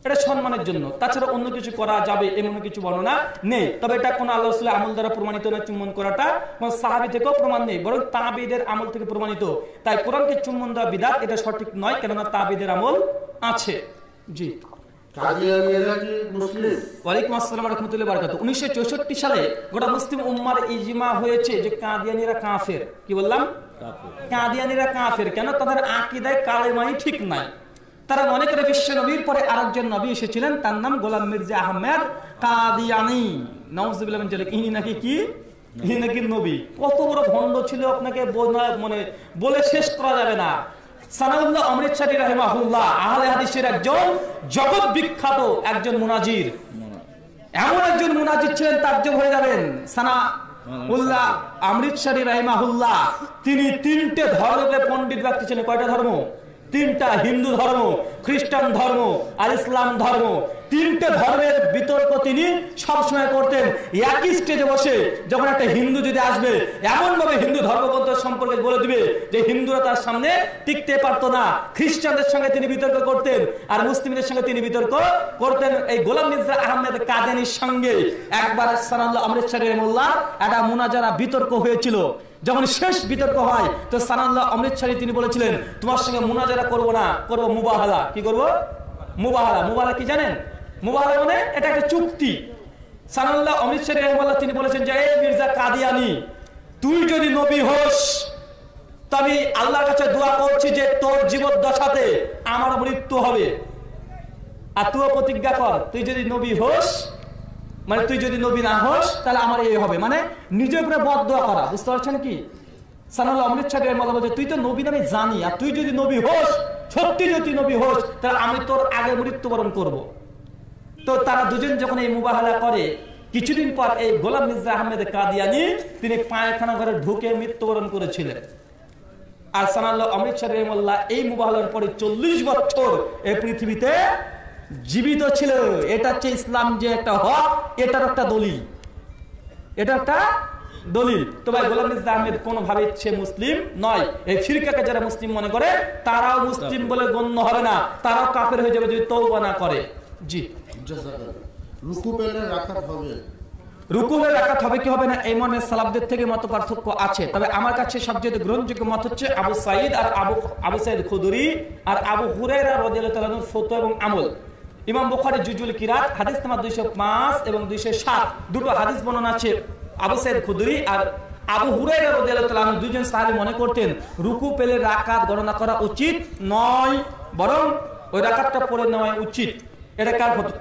এটা সম্মানের জন্য। তাছাড়া অন্য কিছু করা যাবে এমন কিছু বর্ণনা নেই। তবে এটা কোন আল্লাহ আমল দ্বারা প্রমাণিত না চুম্বন করাটা। কোন সাহাবি থেকেও প্রমাণ নেই। বরং তাবিদের আমল থেকে প্রমাণিত। তাই কোরআনকে চুম্বন দেওয়া বিদাত এটা সঠিক নয় কেননা তাবিদের আমল আছে। জি। কাদিয়ানিরা কি মুসলিম। ওয়ালাইকুম আসসালাম রহমতুল্লাহ বারকাত উনিশশো চৌষট্টি সালে গোটা মুসলিম উম্মার ইজমা হয়েছে যে কাদিয়ানিরা কাফের। কি বললাম? কাদিয়ানিরা কাফের। কেন? তাদের আকিদায় কালেমাই ঠিক নাই। তারা মনে করে বিশ্ব নবীর পরে আরেকজন নবী এসেছিলেন, তার নাম গোলাম মির্জা আহমেদ কাদিয়ানি। ইনি নাকি কি? নাকি নবী। কত বড় ভণ্ড ছিল আপনাকে মানে বলে শেষ করা যাবে না। একজন বিখ্যাত একজন এমন একজন ছিলেন হয়ে তিনি তিনটে ধর্মের পণ্ডিত ব্যক্তি ছিলেন। কয়টা ধর্ম? তিনটা হিন্দু ধর্ম, খ্রিস্টান ধর্ম আর ইসলাম ধর্ম, তিনটে ধর্মের বিতর্ক তিনি সবসময় করতেন। একই স্টেজে বসে যখন একটা হিন্দু যদি আসবে এমন ভাবে হিন্দু ধর্মগ্রন্থ সম্পর্কে বলে দিবে যে হিন্দুরা তার সামনে টিকতে পারতো না। খ্রিস্টানদের সঙ্গে তিনি বিতর্ক করতেন আর মুসলিমদের সঙ্গে তিনি বিতর্ক করতেন। এই গোলাম মির্জা আহমেদ কাদেনির সঙ্গে একবার সানাল্লাহ অমৃতসরের মোল্লা একটা মোনাজারা বিতর্ক হয়েছিল। যখন শেষ বিতর্ক হয়, তো সানাল্লাহ অমৃতসরী তিনি বলেছিলেন, তোমার সঙ্গে মুনাজারা করব না, করব মুবাহালা। কি করব? মুবাহালা। মুবাহালা কি জানেন? মুবাহালা মানে এটা একটা চুক্তি। সানাল্লাহ অমৃতসরী রহমাল্লাহ তিনি বলেছেন যে এই মির্জা কাদিয়ানি, তুই যদি নবী হোস, তো আমি আল্লাহর কাছে দোয়া করছি যে তোর জীবন দশাতে আমার মৃত্যু হবে। আর তুইও প্রতিজ্ঞা কর, তুই যদি নবী হোস মানে তুই যদি নবী না হোস, তাহলে আমার এই হবে। মানে নিজের উপরে বদ দোয়া করা। বুঝতে পারছেন কি? সানাল অমৃত সাহেবের মতো বলছে, তুই তো নবী আমি জানি, আর তুই যদি নবী হোস, সত্যি যদি নবী হোস, তাহলে আমি তোর আগে মৃত্যুবরণ করব। তো তারা দুজন যখন এই মুবাহালা করে, কিছুদিন পর এই গোলাম মির্জা আহমেদ কাদিয়ানি, তিনি পায়খানা ঘরে ঢুকে মৃত্যুবরণ করেছিলেন। আর সানাল্লাহ অমৃত সাহেব এই মুবাহালার পরে চল্লিশ বছর এই পৃথিবীতে জীবিত ছিল। এটা হচ্ছে ইসলাম যে একটা হক এটার একটা দলিল। এটা একটা দলিল। তো ভাই গোলাম আহমেদ কোনোভাবে সে মুসলিম নয়। এই ফিরকাকে যারা মুসলিম মনে করে তারাও মুসলিম বলে গণ্য হবে না। তারাও কাফের হয়ে যাবে যদি তৌবা না করে। জি। রুকু পেলে রাখাত হবে। রুকুহের রাকাত হবে কি হবে না? এই সালাবদের থেকে মত পার্থক্য আছে। তবে আমার কাছে সবচেয়ে গ্রহণযোগ্য মত হচ্ছে আবু সাইদ আর আবু আবু সাইদ খুদুরি আর আবু হুরাইরা রাদিয়াল্লাহু তাআলার ফতোয়া এবং আমল। ইমাম বুখারী, জুজুল কিরাত, হাদিস নাম্বার 205 এবং 207 দুটো হাদিস বর্ণনা আছে আবু সাইদ খুদুরি আর আবু হুরাইরা রাদিয়াল্লাহু আনহু, দুইজন সাহাবী মনে করতেন, রুকু পেলে রাকাত গণনা করা উচিত নয়, বরং ওই রাকাতটা পড়ে নেওয়া উচিত। এটা কার ফতোয়া?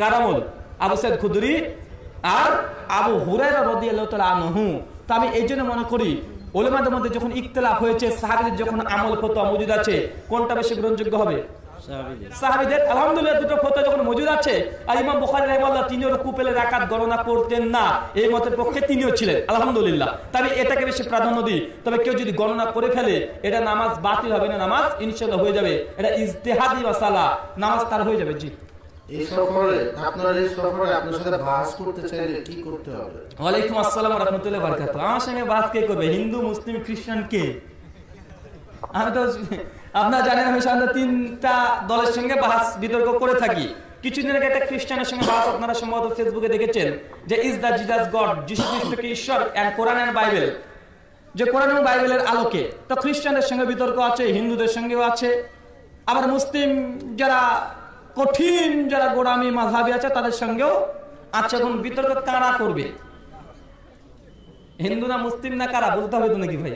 কার আমল? আবু সাইদ খুদুরি আর আবু হুরায়রা রাদিয়াল্লাহু তাআলা আনহু। তো আমি এই জন্য মনে করি ওলেমাদের মধ্যে যখন ইখতিলাফ হয়েছে, সাহাবীদের যখন আমল ফতোয়া মজুদ আছে, কোনটা বেশি গ্রহণযোগ্য হবে? সাহাবীদের। আলহামদুলিল্লাহ দুটো ফতোয়া যখন মজুদ আছে আর ইমাম বুখারী তিনিও রুকু পেলে রাকাত গণনা করতেন না। এই মতের পক্ষে তিনিও ছিলেন আলহামদুলিল্লাহ। তবে এটাকে বেশি প্রাধান্য দিই। তবে কেউ যদি গণনা করে ফেলে এটা নামাজ বাতিল হবে না নামাজ ইনশাআল্লাহ হয়ে যাবে। এটা ইজতিহাদি মাসালা নামাজ তার হয়ে যাবে জি। এই সফরে আপনার এই সফরে আপনার সাথে বাস করতে চাইলে কি করতে হবে? ওয়ালাইকুম আসসালাম রহমতুল্লাহ বারকাত আমার সঙ্গে বাস কে করবে? হিন্দু মুসলিম খ্রিস্টান কে? আমি তো আপনারা জানেন আমি সাধারণত তিনটা দলের সঙ্গে বাস বিতর্ক করে থাকি। কিছুদিন আগে একটা খ্রিস্টানের সঙ্গে বাস আপনারা সম্ভবত ফেসবুকে দেখেছেন, যে ইজ দ্য জিজাস গড, যিশু খ্রিস্টকে ঈশ্বর অ্যান্ড কোরআন এন্ড বাইবেল। যে কোরআন এবং বাইবেলের আলোকে তো খ্রিস্টানদের সঙ্গে বিতর্ক আছে, হিন্দুদের সঙ্গেও আছে। আবার মুসলিম যারা কঠিন, যারা গোড়ামি মাঝাবি আছে, তাদের সঙ্গেও আছে এখন বিতর্ক কারা করবে? হিন্দু না মুসলিম না কারা, বলতে হবে তো নাকি ভাই?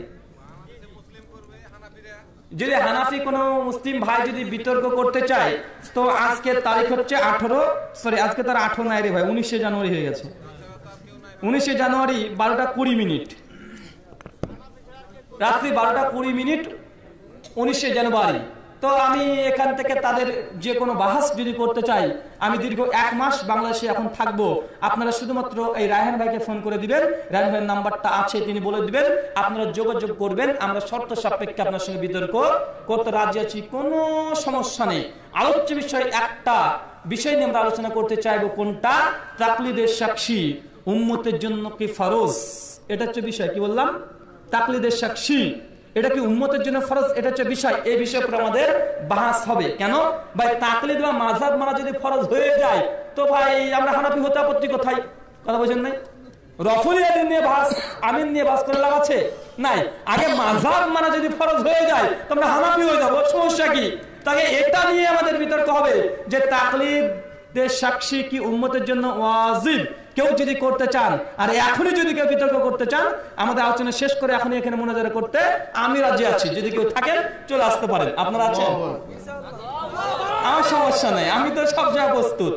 যদি হানাফি কোনো মুসলিম ভাই যদি বিতর্ক করতে চায়, তো আজকে তারিখ হচ্ছে আঠারো সরি আজকে তার আঠারো নাই রে ভাই, উনিশে জানুয়ারি হয়ে গেছে। উনিশে জানুয়ারি বারোটা কুড়ি মিনিট। রাত্রি বারোটা কুড়ি মিনিট, উনিশে জানুয়ারি। তো আমি এখান থেকে তাদের যে কোনো বাহাস যদি করতে চাই, আমি দীর্ঘ এক মাস বাংলাদেশে এখন থাকব। আপনারা শুধুমাত্র এই রায়হান ভাইকে ফোন করে দিবেন। রায়হান ভাইয়ের নাম্বারটা আছে, তিনি বলে দিবেন। আপনারা যোগাযোগ করবেন। আমরা শর্ত সাপেক্ষে আপনার সঙ্গে বিতর্ক করতে রাজি আছি। কোনো সমস্যা নেই। আলোচ্য বিষয় একটা বিষয় নিয়ে আমরা আলোচনা করতে চাইব কোনটা? তাকলিদের সাক্ষী। উম্মতের জন্য কি ফরজ? এটা হচ্ছে বিষয়, কি বললাম? তাকলিদের সাক্ষী। এটা কি উম্মতের জন্য ফরজ? এটা হচ্ছে বিষয়। এই বিষয়ের উপর আমাদের বাহাস হবে। কেন? ভাই, তাকলিদ বা মাঝাব মানা যদি ফরজ হয়ে যায়, তো ভাই, আমরা হানাফি হতে আপত্তি কোথায়? কথা বলছেন নাই? রফুল নিয়ে আমিন নিয়ে আছে? নাই। আগে যদি ফরজ হয়ে যায়, তো আমরা হানাফি হয়ে যাব। সমস্যা কি? তাকে এটা নিয়ে আমাদের বিতর্ক হবে যে তাকলিদের সাক্ষী কি উম্মতের জন্য ওয়াজিব? কেউ যদি করতে চান, আর এখনই যদি কেউ বিতর্ক করতে চান, আমাদের আলোচনা শেষ করে এখনই এখানে মনোজারা করতে আমি রাজি আছি। যদি কেউ থাকেন, চলে আসতে পারেন। আপনারা আছেন? আমার সমস্যা নেই। আমি তো সব জায়গায় প্রস্তুত।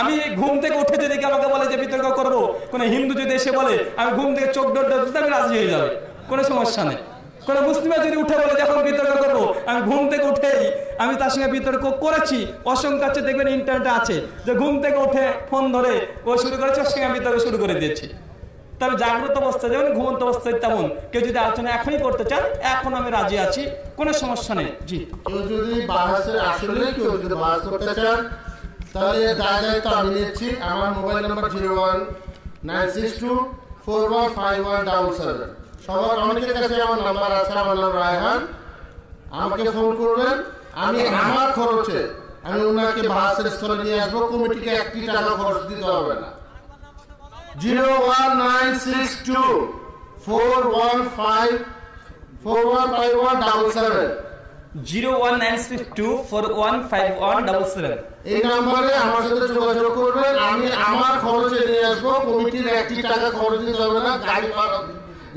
আমি ঘুম থেকে উঠে যদি আমাকে বলে যে বিতর্ক করব, কোন হিন্দু যদি এসে বলে, আমি ঘুম থেকে চোখ ডোর আমি রাজি হয়ে যাবে। কোনো সমস্যা নেই। কোন মুসলিমা যদি উঠে বলে যখন বিতর্ক করব, আমি ঘুম থেকে উঠেই, আমি তার সঙ্গে বিতর্ক করেছি, অসংখ্য আছে, দেখবেন ইন্টারনেটে আছে, যে ঘুম থেকে উঠে ফোন ধরে ও শুরু করেছে, ওর সঙ্গে আমি বিতর্ক শুরু করে দিয়েছি। তবে জাগ্রত অবস্থা, যেমন ঘুমন্ত অবস্থায় তেমন। কেউ যদি আলোচনা এখনই করতে চান, এখন আমি রাজি আছি, কোনো সমস্যা নেই। জি। কেউ যদি আসলে কেউ যদি করতে চান, তাহলে দায় দায়িত্ব আমি নিচ্ছি, আমার mobile number zero one nine six two four one five one double seven. সবার অনেকের কাছে আমার নাম্বার আছে আমার নাম রায়হান। আমাকে ফোন করবেন আমি আমার খরচে আমি ওনাকে বাহাসের স্থলে নিয়ে আসব কমিটিকে একটি টাকা খরচ দিতে হবে না। Zero one nine six two four one five four one five one double seven. Zero one nine six two four one five one double seven. এই নাম্বারে আমার সাথে যোগাযোগ করবেন আমি আমার খরচে নিয়ে আসব কমিটির একটি টাকা খরচ দিতে হবে না গাড়ি ভাড়া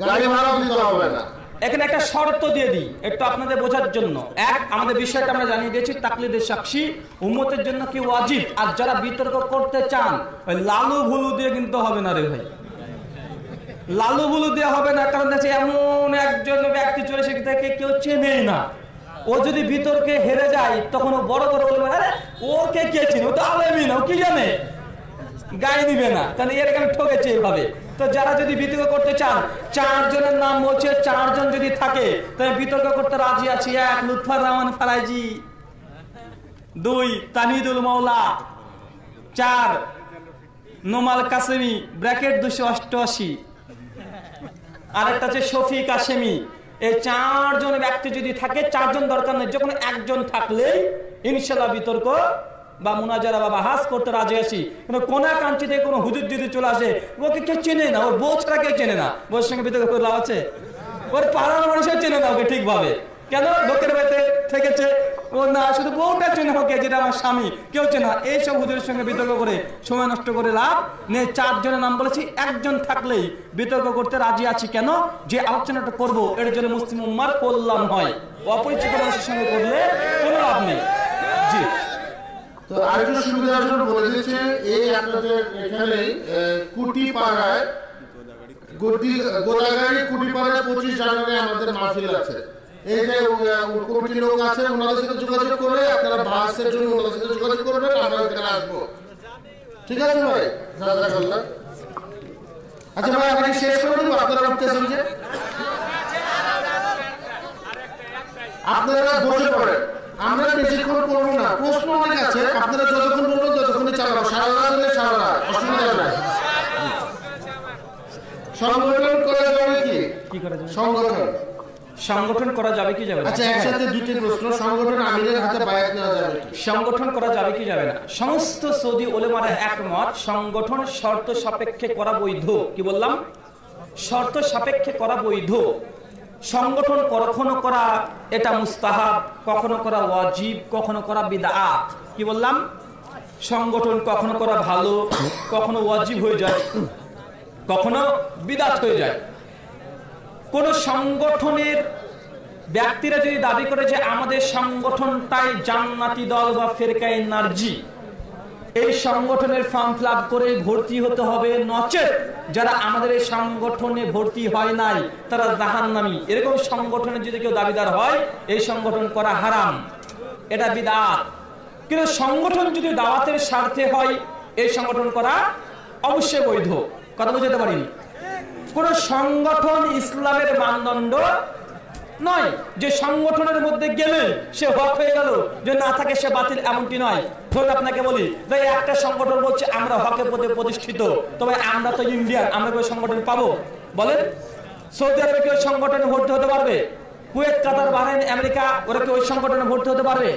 গাড়ি ভাড়াও দিতে হবে না। এখানে একটা শর্ত দিয়ে দিই একটু আপনাদের বোঝার জন্য। এক আমাদের বিষয়টা আমরা জানিয়ে দিয়েছি তাকলিদের সাক্ষী উম্মতের জন্য কি ওয়াজিব? আর যারা বিতর্ক করতে চান ওই লালু ভুলু দিয়ে কিন্তু হবে না রে ভাই। লালু ভুলু দিয়ে হবে না কারণ দেখছে এমন একজন ব্যক্তি চলে সে থেকে কেউ চেনেই না। ও যদি বিতর্কে হেরে যায় তখন ও বড় বড় বলবে আরে ওকে কে চেনে? ও তো আলেমি না ও কি জানে? গায়ে দিবে না। কারণ এর আমি ঠকেছে এভাবে। তো যারা যদি বিতর্ক করতে চান, চারজনের নাম বলছে, চারজন যদি থাকে, তাহলে বিতর্ক করতে রাজি আছি। এক, লুৎফর রহমান ফারাইজি। দুই, তানিদুল মাওলা। চার, নোমাল কাসেমি। ব্র্যাকেট দুশো অষ্টআশি। আরেকটা হচ্ছে শফিক কাসেমি। এই চারজন ব্যক্তি যদি থাকে, চারজন দরকার নেই। যখন একজন থাকলেই ইনশাল্লাহ বিতর্ক বা মুনাজারা বা বাহাস করতে রাজি আছি। কিন্তু কোনা কাঞ্চিতে কোনো হুজুর যদি চলে আসে ওকে কেউ চেনে না, ওর বউ ছাড়া কেউ চেনে না। বউর সঙ্গে বিতর্ক করে লাভ আছে? ওর পাড়ার মানুষের চেনে না ওকে ঠিকভাবে। কেন? লোকের বাড়িতে থেকেছে। ও না, শুধু বউটা চেনে ওকে, যেটা আমার স্বামী। কেউ চেনে না। এইসব হুজুরের সঙ্গে বিতর্ক করে সময় নষ্ট করে লাভ নেই। চারজনের নাম বলেছি, একজন থাকলেই বিতর্ক করতে রাজি আছি। কেন? যে আলোচনাটা করব, এর জন্য মুসলিম উম্মার কল্যাণ হয়। অপরিচিত মানুষের সঙ্গে করলে কোনো লাভ নেই। তো আরেকটু সুবিধার জন্য বলে দিচ্ছি, এই আপনাদের এখানে কুটি পাড়ায় গদি গোদাগাড়ি কুটি পাড়ায় পঁচিশ জানুয়ারি আমাদের মাহফিল আছে। এই যে কমিটির লোক আছে, ওনাদের সাথে যোগাযোগ করে আপনারা বাসের জন্য ওনাদের সাথে যোগাযোগ করবেন, আমরা এখানে আসব। ঠিক আছে ভাই? আচ্ছা ভাই, আপনাকে শেষ করে দেবো, আপনারা উঠতেছেন যে? আপনারা বসে পড়েন। আমরা বেশিক্ষণ করব না। প্রশ্ন অনেক আছে আপনারা যতক্ষণ বলবেন ততক্ষণই চালাবো সারা রাত হলে সারা রাত অসুবিধা নাই। সংগঠন করা যাবে কি? কি যাবে? সংগঠন। সংগঠন করা যাবে কি যাবে না? আচ্ছা একসাথে দুটি প্রশ্ন। সংগঠন আমিরের হাতে বায়াত নেওয়া যাবে সংগঠন করা যাবে কি যাবে না? সমস্ত সৌদি ওলেমারা একমত সংগঠন শর্ত সাপেক্ষে করা বৈধ। কি বললাম? শর্ত সাপেক্ষে করা বৈধ। সংগঠন কখনো করা এটা মুস্তাহাব, কখনো করা ওয়াজিব, কখনো করা বিদআত। কি বললাম? সংগঠন কখনো করা ভালো, কখনো ওয়াজিব হয়ে যায়, কখনো বিদাত হয়ে যায়। কোন সংগঠনের ব্যক্তিরা যদি দাবি করে যে আমাদের সংগঠনটাই জান্নাতি দল বা ফেরকায় নার্জি এই সংগঠনের ফর্ম ফিল করে ভর্তি হতে হবে। নচেত যারা আমাদের এই সংগঠনে ভর্তি হয় নাই, তারা জাহান্নামী। এরকম সংগঠনে যদি কেউ দাবিদার হয়, এই সংগঠন করা হারাম। এটা বিদাত। কিন্তু সংগঠন যদি দাওয়াতের স্বার্থে হয়, এই সংগঠন করা অবশ্যই বৈধ। কথা বুঝতে পারিনি? কোন সংগঠন ইসলামের মানদণ্ড নয় যে সংগঠনের মধ্যে গেলে সে হক হয়ে গেল, যে না থাকে সে বাতিল এমনটি নয়। ধরুন আপনাকে বলি, যে একটা সংগঠন বলছে, আমরা হকের পথে প্রতিষ্ঠিত, তবে আমরা তো ইন্ডিয়ান, আমরা কেউ সংগঠন পাবো? বলেন, সৌদি আরবে কেউ সংগঠনে ভর্তি হতে পারবে? কুয়েত, কাতার, বাহরাইন, আমেরিকা, ওরা কি ওই সংগঠনে ভর্তি হতে পারবে?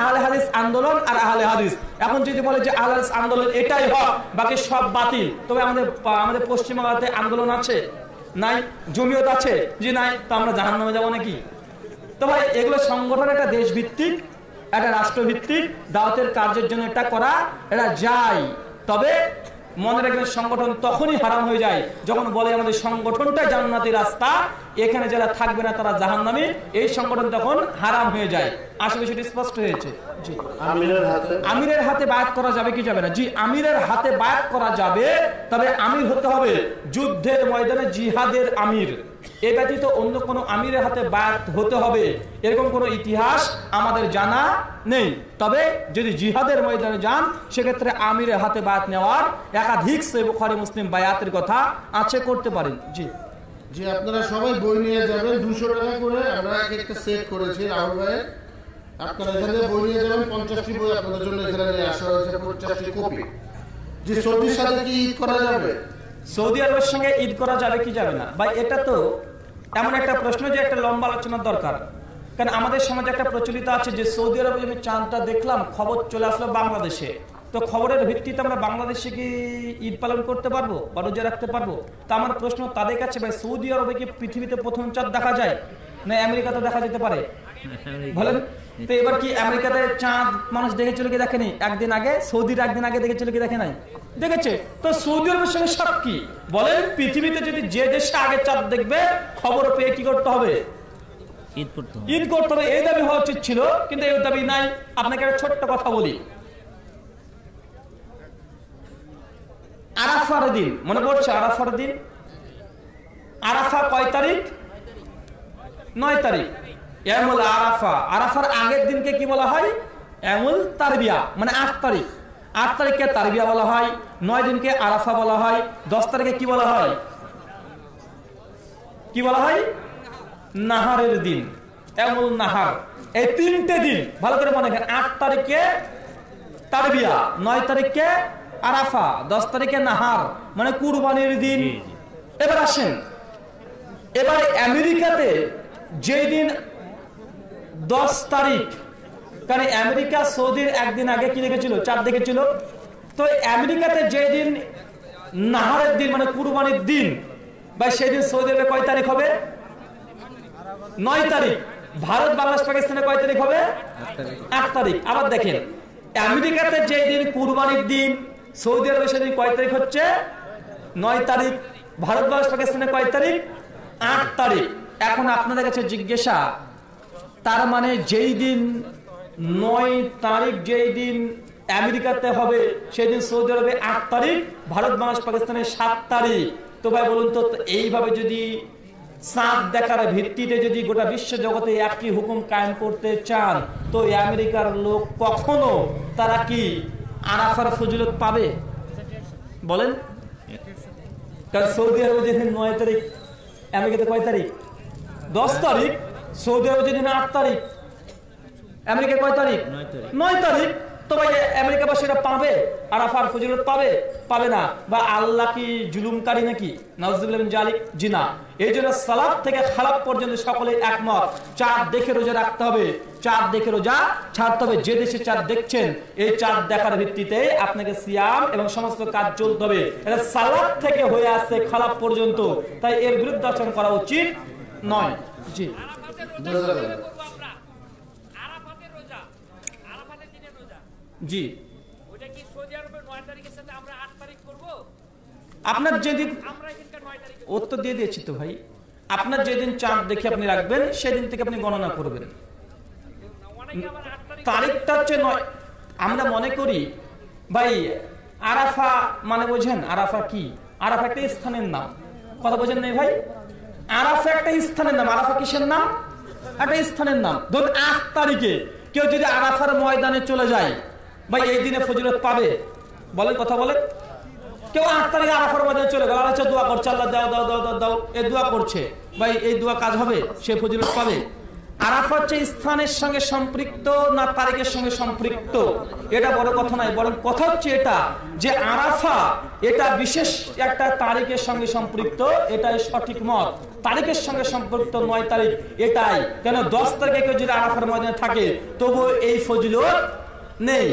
আহলে হাদিস আন্দোলন আর আহলে হাদিস। এখন যদি বলে যে আহলে হাদিস আন্দোলন এটাই হক, বাকি সব বাতিল, তবে আমাদের আমাদের পশ্চিমবাংলাতে আন্দোলন আছে? নাই, জমিয়ত আছে? যে নাই, তো আমরা জাহান নামে যাব নাকি? তো ভাই, এগুলো সংগঠন একটা দেশ ভিত্তিক একটা রাষ্ট্রভিত্তিক, দাওয়াতের কার্যের জন্য এটা করা, এটা যায়। তবে মনে রাখবেন সংগঠন তখনই হারাম হয়ে যায় যখন বলে আমাদের সংগঠনটা জান্নাতি রাস্তা এখানে যারা থাকবে না তারা জাহান নামে এই সংগঠন তখন হারাম হয়ে যায়। আসলে সেটি স্পষ্ট হয়েছে। আমিরের হাতে বায়াত করা যাবে কি যাবে না? জি আমিরের হাতে বায়াত করা যাবে তবে আমির হতে হবে যুদ্ধের ময়দানে জিহাদের আমির। এ ব্যতীত অন্য কোনো আমিরের হাতে বায়াত হতে হবে, এরকম কোনো ইতিহাস আমাদের জানা নেই। তবে যদি জিহাদের ময়দানে যান, সেক্ষেত্রে আমিরের হাতে বায়াত নেওয়ার একাধিক সে বুখারী মুসলিম বায়াতের কথা আছে, করতে পারেন। জি। যে আপনারা সবাই বই নিয়ে যাবেন, দুশো টাকা করে। আমরা এক একটা সেট করেছি, রাহুল ভাইয়ের। আপনারা এখান বই নিয়ে যাবেন, পঞ্চাশটি বই আপনাদের জন্য এখানে আসা হয়েছে, পঞ্চাশটি কপি। যে সর্দির সাথে কি ঈদ করা যাবে? সৌদি আরবের সঙ্গে ঈদ করা যাবে কি যাবে না? ভাই এটা তো এমন একটা প্রশ্ন যে একটা লম্বা আলোচনার দরকার। কারণ আমাদের সমাজে একটা প্রচলিত আছে যে সৌদি আরবে আমি চাঁদটা দেখলাম খবর চলে আসলো বাংলাদেশে। তো খবরের ভিত্তিতে আমরা বাংলাদেশে কি ঈদ পালন করতে পারব? বা রোজা রাখতে পারব? তা আমার প্রশ্ন তাদের কাছে ভাই সৌদি আরবে কি পৃথিবীতে প্রথম চাঁদ দেখা যায়? না আমেরিকাতে দেখা যেতে পারে? বলেন। তো এবার কি আমেরিকাতে চাঁদ মানুষ দেখেছিল কি দেখেনি? একদিন আগে সৌদির একদিন আগে দেখেছিল কি দেখে নাই? দেখেছে। তো সৌদি আরবের সঙ্গে সব কি? বলেন পৃথিবীতে যদি যে দেশে আগে চাঁদ দেখবে খবর পেয়ে কি করতে হবে? ঈদ করতে হবে। ঈদ করতে হবে। এই দাবি হওয়া উচিত ছিল কিন্তু এই দাবি নাই। আপনাকে একটা ছোট্ট কথা বলি। আরাফার দিন মনে পড়ছে আরাফার দিন? আরাফা কয় তারিখ? নয় তারিখ। এমুল আরাফা। আরাফার আগের দিনকে কি বলা হয়? এমুল তারবিয়া মানে আট তারিখ। আট তারিখকে তারবিয়া বলা হয় নয় দিনকে আরাফা বলা হয় দশ তারিখে কি বলা হয়? কি বলা হয়? নাহারের দিন এমুল নাহার। এই তিনটে দিন ভালো করে মনে করেন আট তারিখে তারবিয়া নয় তারিখে আরাফা দশ তারিখে নাহার মানে কুরবানির দিন। এবার আসেন এবার আমেরিকাতে যেই দিন দশ তারিখ। কারণ আমেরিকা সৌদির একদিন আগে কি দেখেছিল? চাঁদ দেখেছিল। তো আমেরিকাতে যেই দিন নাহারের দিন মানে কুরবানির দিন বা সেদিন সৌদি আরবে কয় তারিখ হবে? নয় তারিখ। ভারত, বাংলাদেশ, পাকিস্তানে কয় তারিখ হবে? আট তারিখ। আবার দেখেন, আমেরিকাতে যে দিন কুরবানির দিন, সৌদি আরবে সেদিন কয় তারিখ হচ্ছে? নয় তারিখ। ভারত, বাংলাদেশ, পাকিস্তানে কয় তারিখ? আট তারিখ। এখন আপনাদের কাছে জিজ্ঞাসা তার মানে যেই দিন নয় তারিখ, যেই দিন আমেরিকাতে হবে সেই দিন সৌদি আরবে আট তারিখ, ভারত, বাংলাদেশ, পাকিস্তানের সাত তারিখ। তো ভাই বলুন তো, এইভাবে যদি চাঁদ দেখার ভিত্তিতে যদি গোটা বিশ্ব জগতে একই হুকুম কায়েম করতে চান, তো আমেরিকার লোক কখনো তারা কি আরাফার ফজিলত পাবে? বলেন। কারণ সৌদি আরবে যেদিন নয় তারিখ, আমেরিকাতে কয় তারিখ? দশ তারিখ। সৌদি আরবে যেদিন আট তারিখ আমেরিকা কয় তারিখ? নয় তারিখ। তো ভাই পাবে? আরাফার ফজিলত পাবে? পাবে না। বা আল্লাহ কি জুলুমকারী নাকি? নজরুল জালিক? জি এই জন্য সালাদ থেকে খারাপ পর্যন্ত সকলে একমত। চাঁদ দেখে রোজা রাখতে হবে। চাঁদ দেখে রোজা ছাড়তে হবে। যে দেশে চাঁদ দেখছেন এই চাঁদ দেখার ভিত্তিতে আপনাকে সিয়াম এবং সমস্ত কাজ চলতে হবে। এটা সালাদ থেকে হয়ে আসছে খারাপ পর্যন্ত। তাই এর বিরুদ্ধে আচরণ করা উচিত নয়। জি। জি। আপনার যেদিন উত্তর দিয়ে দিয়েছি তো ভাই। আপনার যেদিন চাঁদ দেখে আপনি রাখবেন, সেদিন থেকে আপনি গণনা করবেন। তারিখটা হচ্ছে নয় আমরা মনে করি, ভাই, আরাফা মানে বোঝেন, আরাফা কি? আরাফা একটা স্থানের নাম। কথা বোঝেন নাই ভাই? আরাফা একটা স্থানের নাম। আরাফা কিসের নাম? একটা স্থানের নাম। ধরুন আট তারিখে কেউ যদি আরাফার ময়দানে চলে যায়, ভাই, এই দিনে ফজিলত পাবে? বলেন, কথা বলেন। কেউ আট তারিখে আরাফার ময়দানে চলে গেল, আল্লাহ দোয়া করছে, আল্লাহ দাও দাও দাও দাও দাও এই দোয়া করছে। ভাই, এই দোয়া কাজ হবে? সে ফজিলত পাবে? আরাফা হচ্ছে স্থানের সঙ্গে সম্পৃক্ত না তারিখের সঙ্গে সম্পৃক্ত এটা বড় কথা নয় বরং কথা হচ্ছে এটা যে আরাফা এটা বিশেষ একটা তারিখের সঙ্গে সম্পৃক্ত এটাই সঠিক মত। তারিখের সঙ্গে সম্পৃক্ত নয় তারিখ এটাই। কেন দশ তারিখে কেউ যদি আরাফার ময়দানে থাকে তবু এই ফজিলত নেই।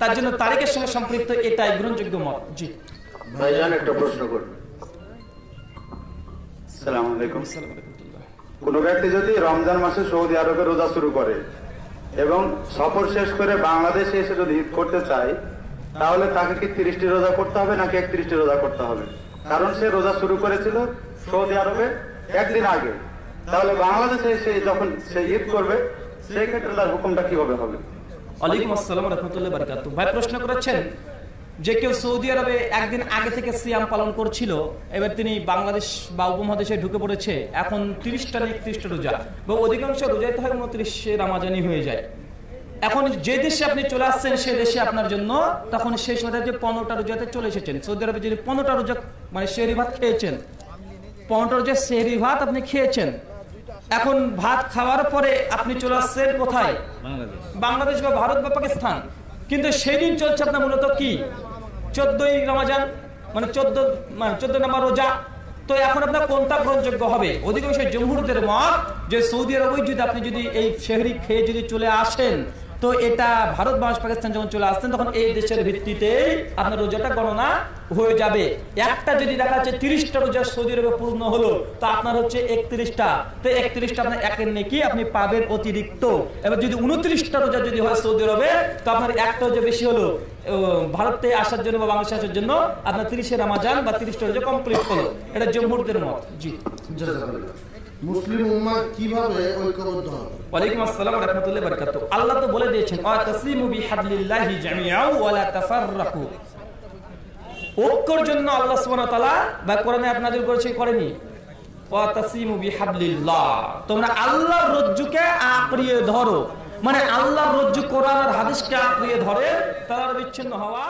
তার জন্য তারিখের সঙ্গে সম্পৃক্ত এটাই গ্রহণযোগ্য মত। জি। ভাইজান একটা প্রশ্ন করবে সালাম আলাইকুম। কোন ব্যক্তি যদি রমজান মাসে সৌদি আরবে রোজা শুরু করে এবং সফর শেষ করে বাংলাদেশে এসে যদি ঈদ করতে চায়, তাহলে তাকে কি তিরিশটি রোজা করতে হবে নাকি একত্রিশটি রোজা করতে হবে? কারণ সে রোজা শুরু করেছিল সৌদি আরবে একদিন আগে। তাহলে বাংলাদেশে এসে যখন সে ঈদ করবে, সেই ক্ষেত্রে তার হুকুমটা কীভাবে হবে? ওয়ালাইকুম আসসালাম রহমতুল্লাহ বারকাত ভাই, প্রশ্ন করেছেন যে কেউ সৌদি আরবে একদিন আগে থেকে সিয়াম পালন করছিল এবার তিনি বাংলাদেশ বা উপমহাদেশে ঢুকে পড়েছে। এখন তিরিশটা না একত্রিশটা রোজা। বা অধিকাংশ রোজাই তো হয় উনত্রিশে রামাজানি হয়ে যায়। এখন যে দেশে আপনি চলে আসছেন সে দেশে আপনার জন্য তখন সেই সময় যে পনেরোটা রোজাতে চলে এসেছেন। সৌদি আরবে যদি পনেরোটা রোজা মানে শেহরি ভাত খেয়েছেন পনেরোটা রোজা শেহরি ভাত আপনি খেয়েছেন। এখন ভাত খাওয়ার পরে আপনি চলে আসছেন কোথায়? বাংলাদেশ। বাংলাদেশ বা ভারত বা পাকিস্তান। কিন্তু সেই দিন চলছে আপনার মূলত কি? চোদ্দই রমাজান মানে চোদ্দ মানে চোদ্দ নম্বর রোজা। তো এখন আপনার কোনটা গ্রহণযোগ্য হবে? অধিকাংশ জমহুরদের মত যে সৌদি আরবই যদি আপনি যদি এই শেহরি খেয়ে যদি চলে আসেন তো এটা ভারত বাংলাদেশ পাকিস্তান যখন চলে আসছেন, তখন এই দেশের ভিত্তিতে আপনার রোজাটা গণনা হয়ে যাবে। একটা যদি দেখা যাচ্ছে তিরিশটা রোজা সৌদি আরবে পূর্ণ হলো, তো আপনার হচ্ছে একত্রিশটা। তো একত্রিশটা আপনার একের নেকি আপনি পাবেন অতিরিক্ত। এবার যদি উনত্রিশটা রোজা যদি হয় সৌদি আরবে, তো আপনার একটা রোজা বেশি হলো। ভারতে আসার জন্য বা বাংলাদেশে আসার জন্য আপনার তিরিশে রামাজান বা তিরিশটা রোজা কমপ্লিট হলো। এটা জমহুরদের মত। জি। মুসলিম উম্মা কীভাবে ঐক্যবদ্ধ হবে? ওয়ালাইকুম আসসালাম ওয়া রাহমাতুল্লাহি ওয়া বারাকাতুহু। আল্লাহ তো বলে দিয়েছেন ওয়া বিহাবলিল্লাহি জামিআও ওয়া লা তাফাররাকু ঐক্যর জন্য আল্লাহ সুবহানাহু ওয়া তাআলা বা কোরআনে আপনাদের করেছে করেনি। ওয়া তাসিমু বিহাবলিল্লাহ তোমরা আল্লাহর রজ্জুকে আঁকড়িয়ে ধরো। মানে আল্লাহর রজ্জু কোরআন আর হাদিসকে আঁকড়িয়ে ধরে তারা বিচ্ছিন্ন হওয়া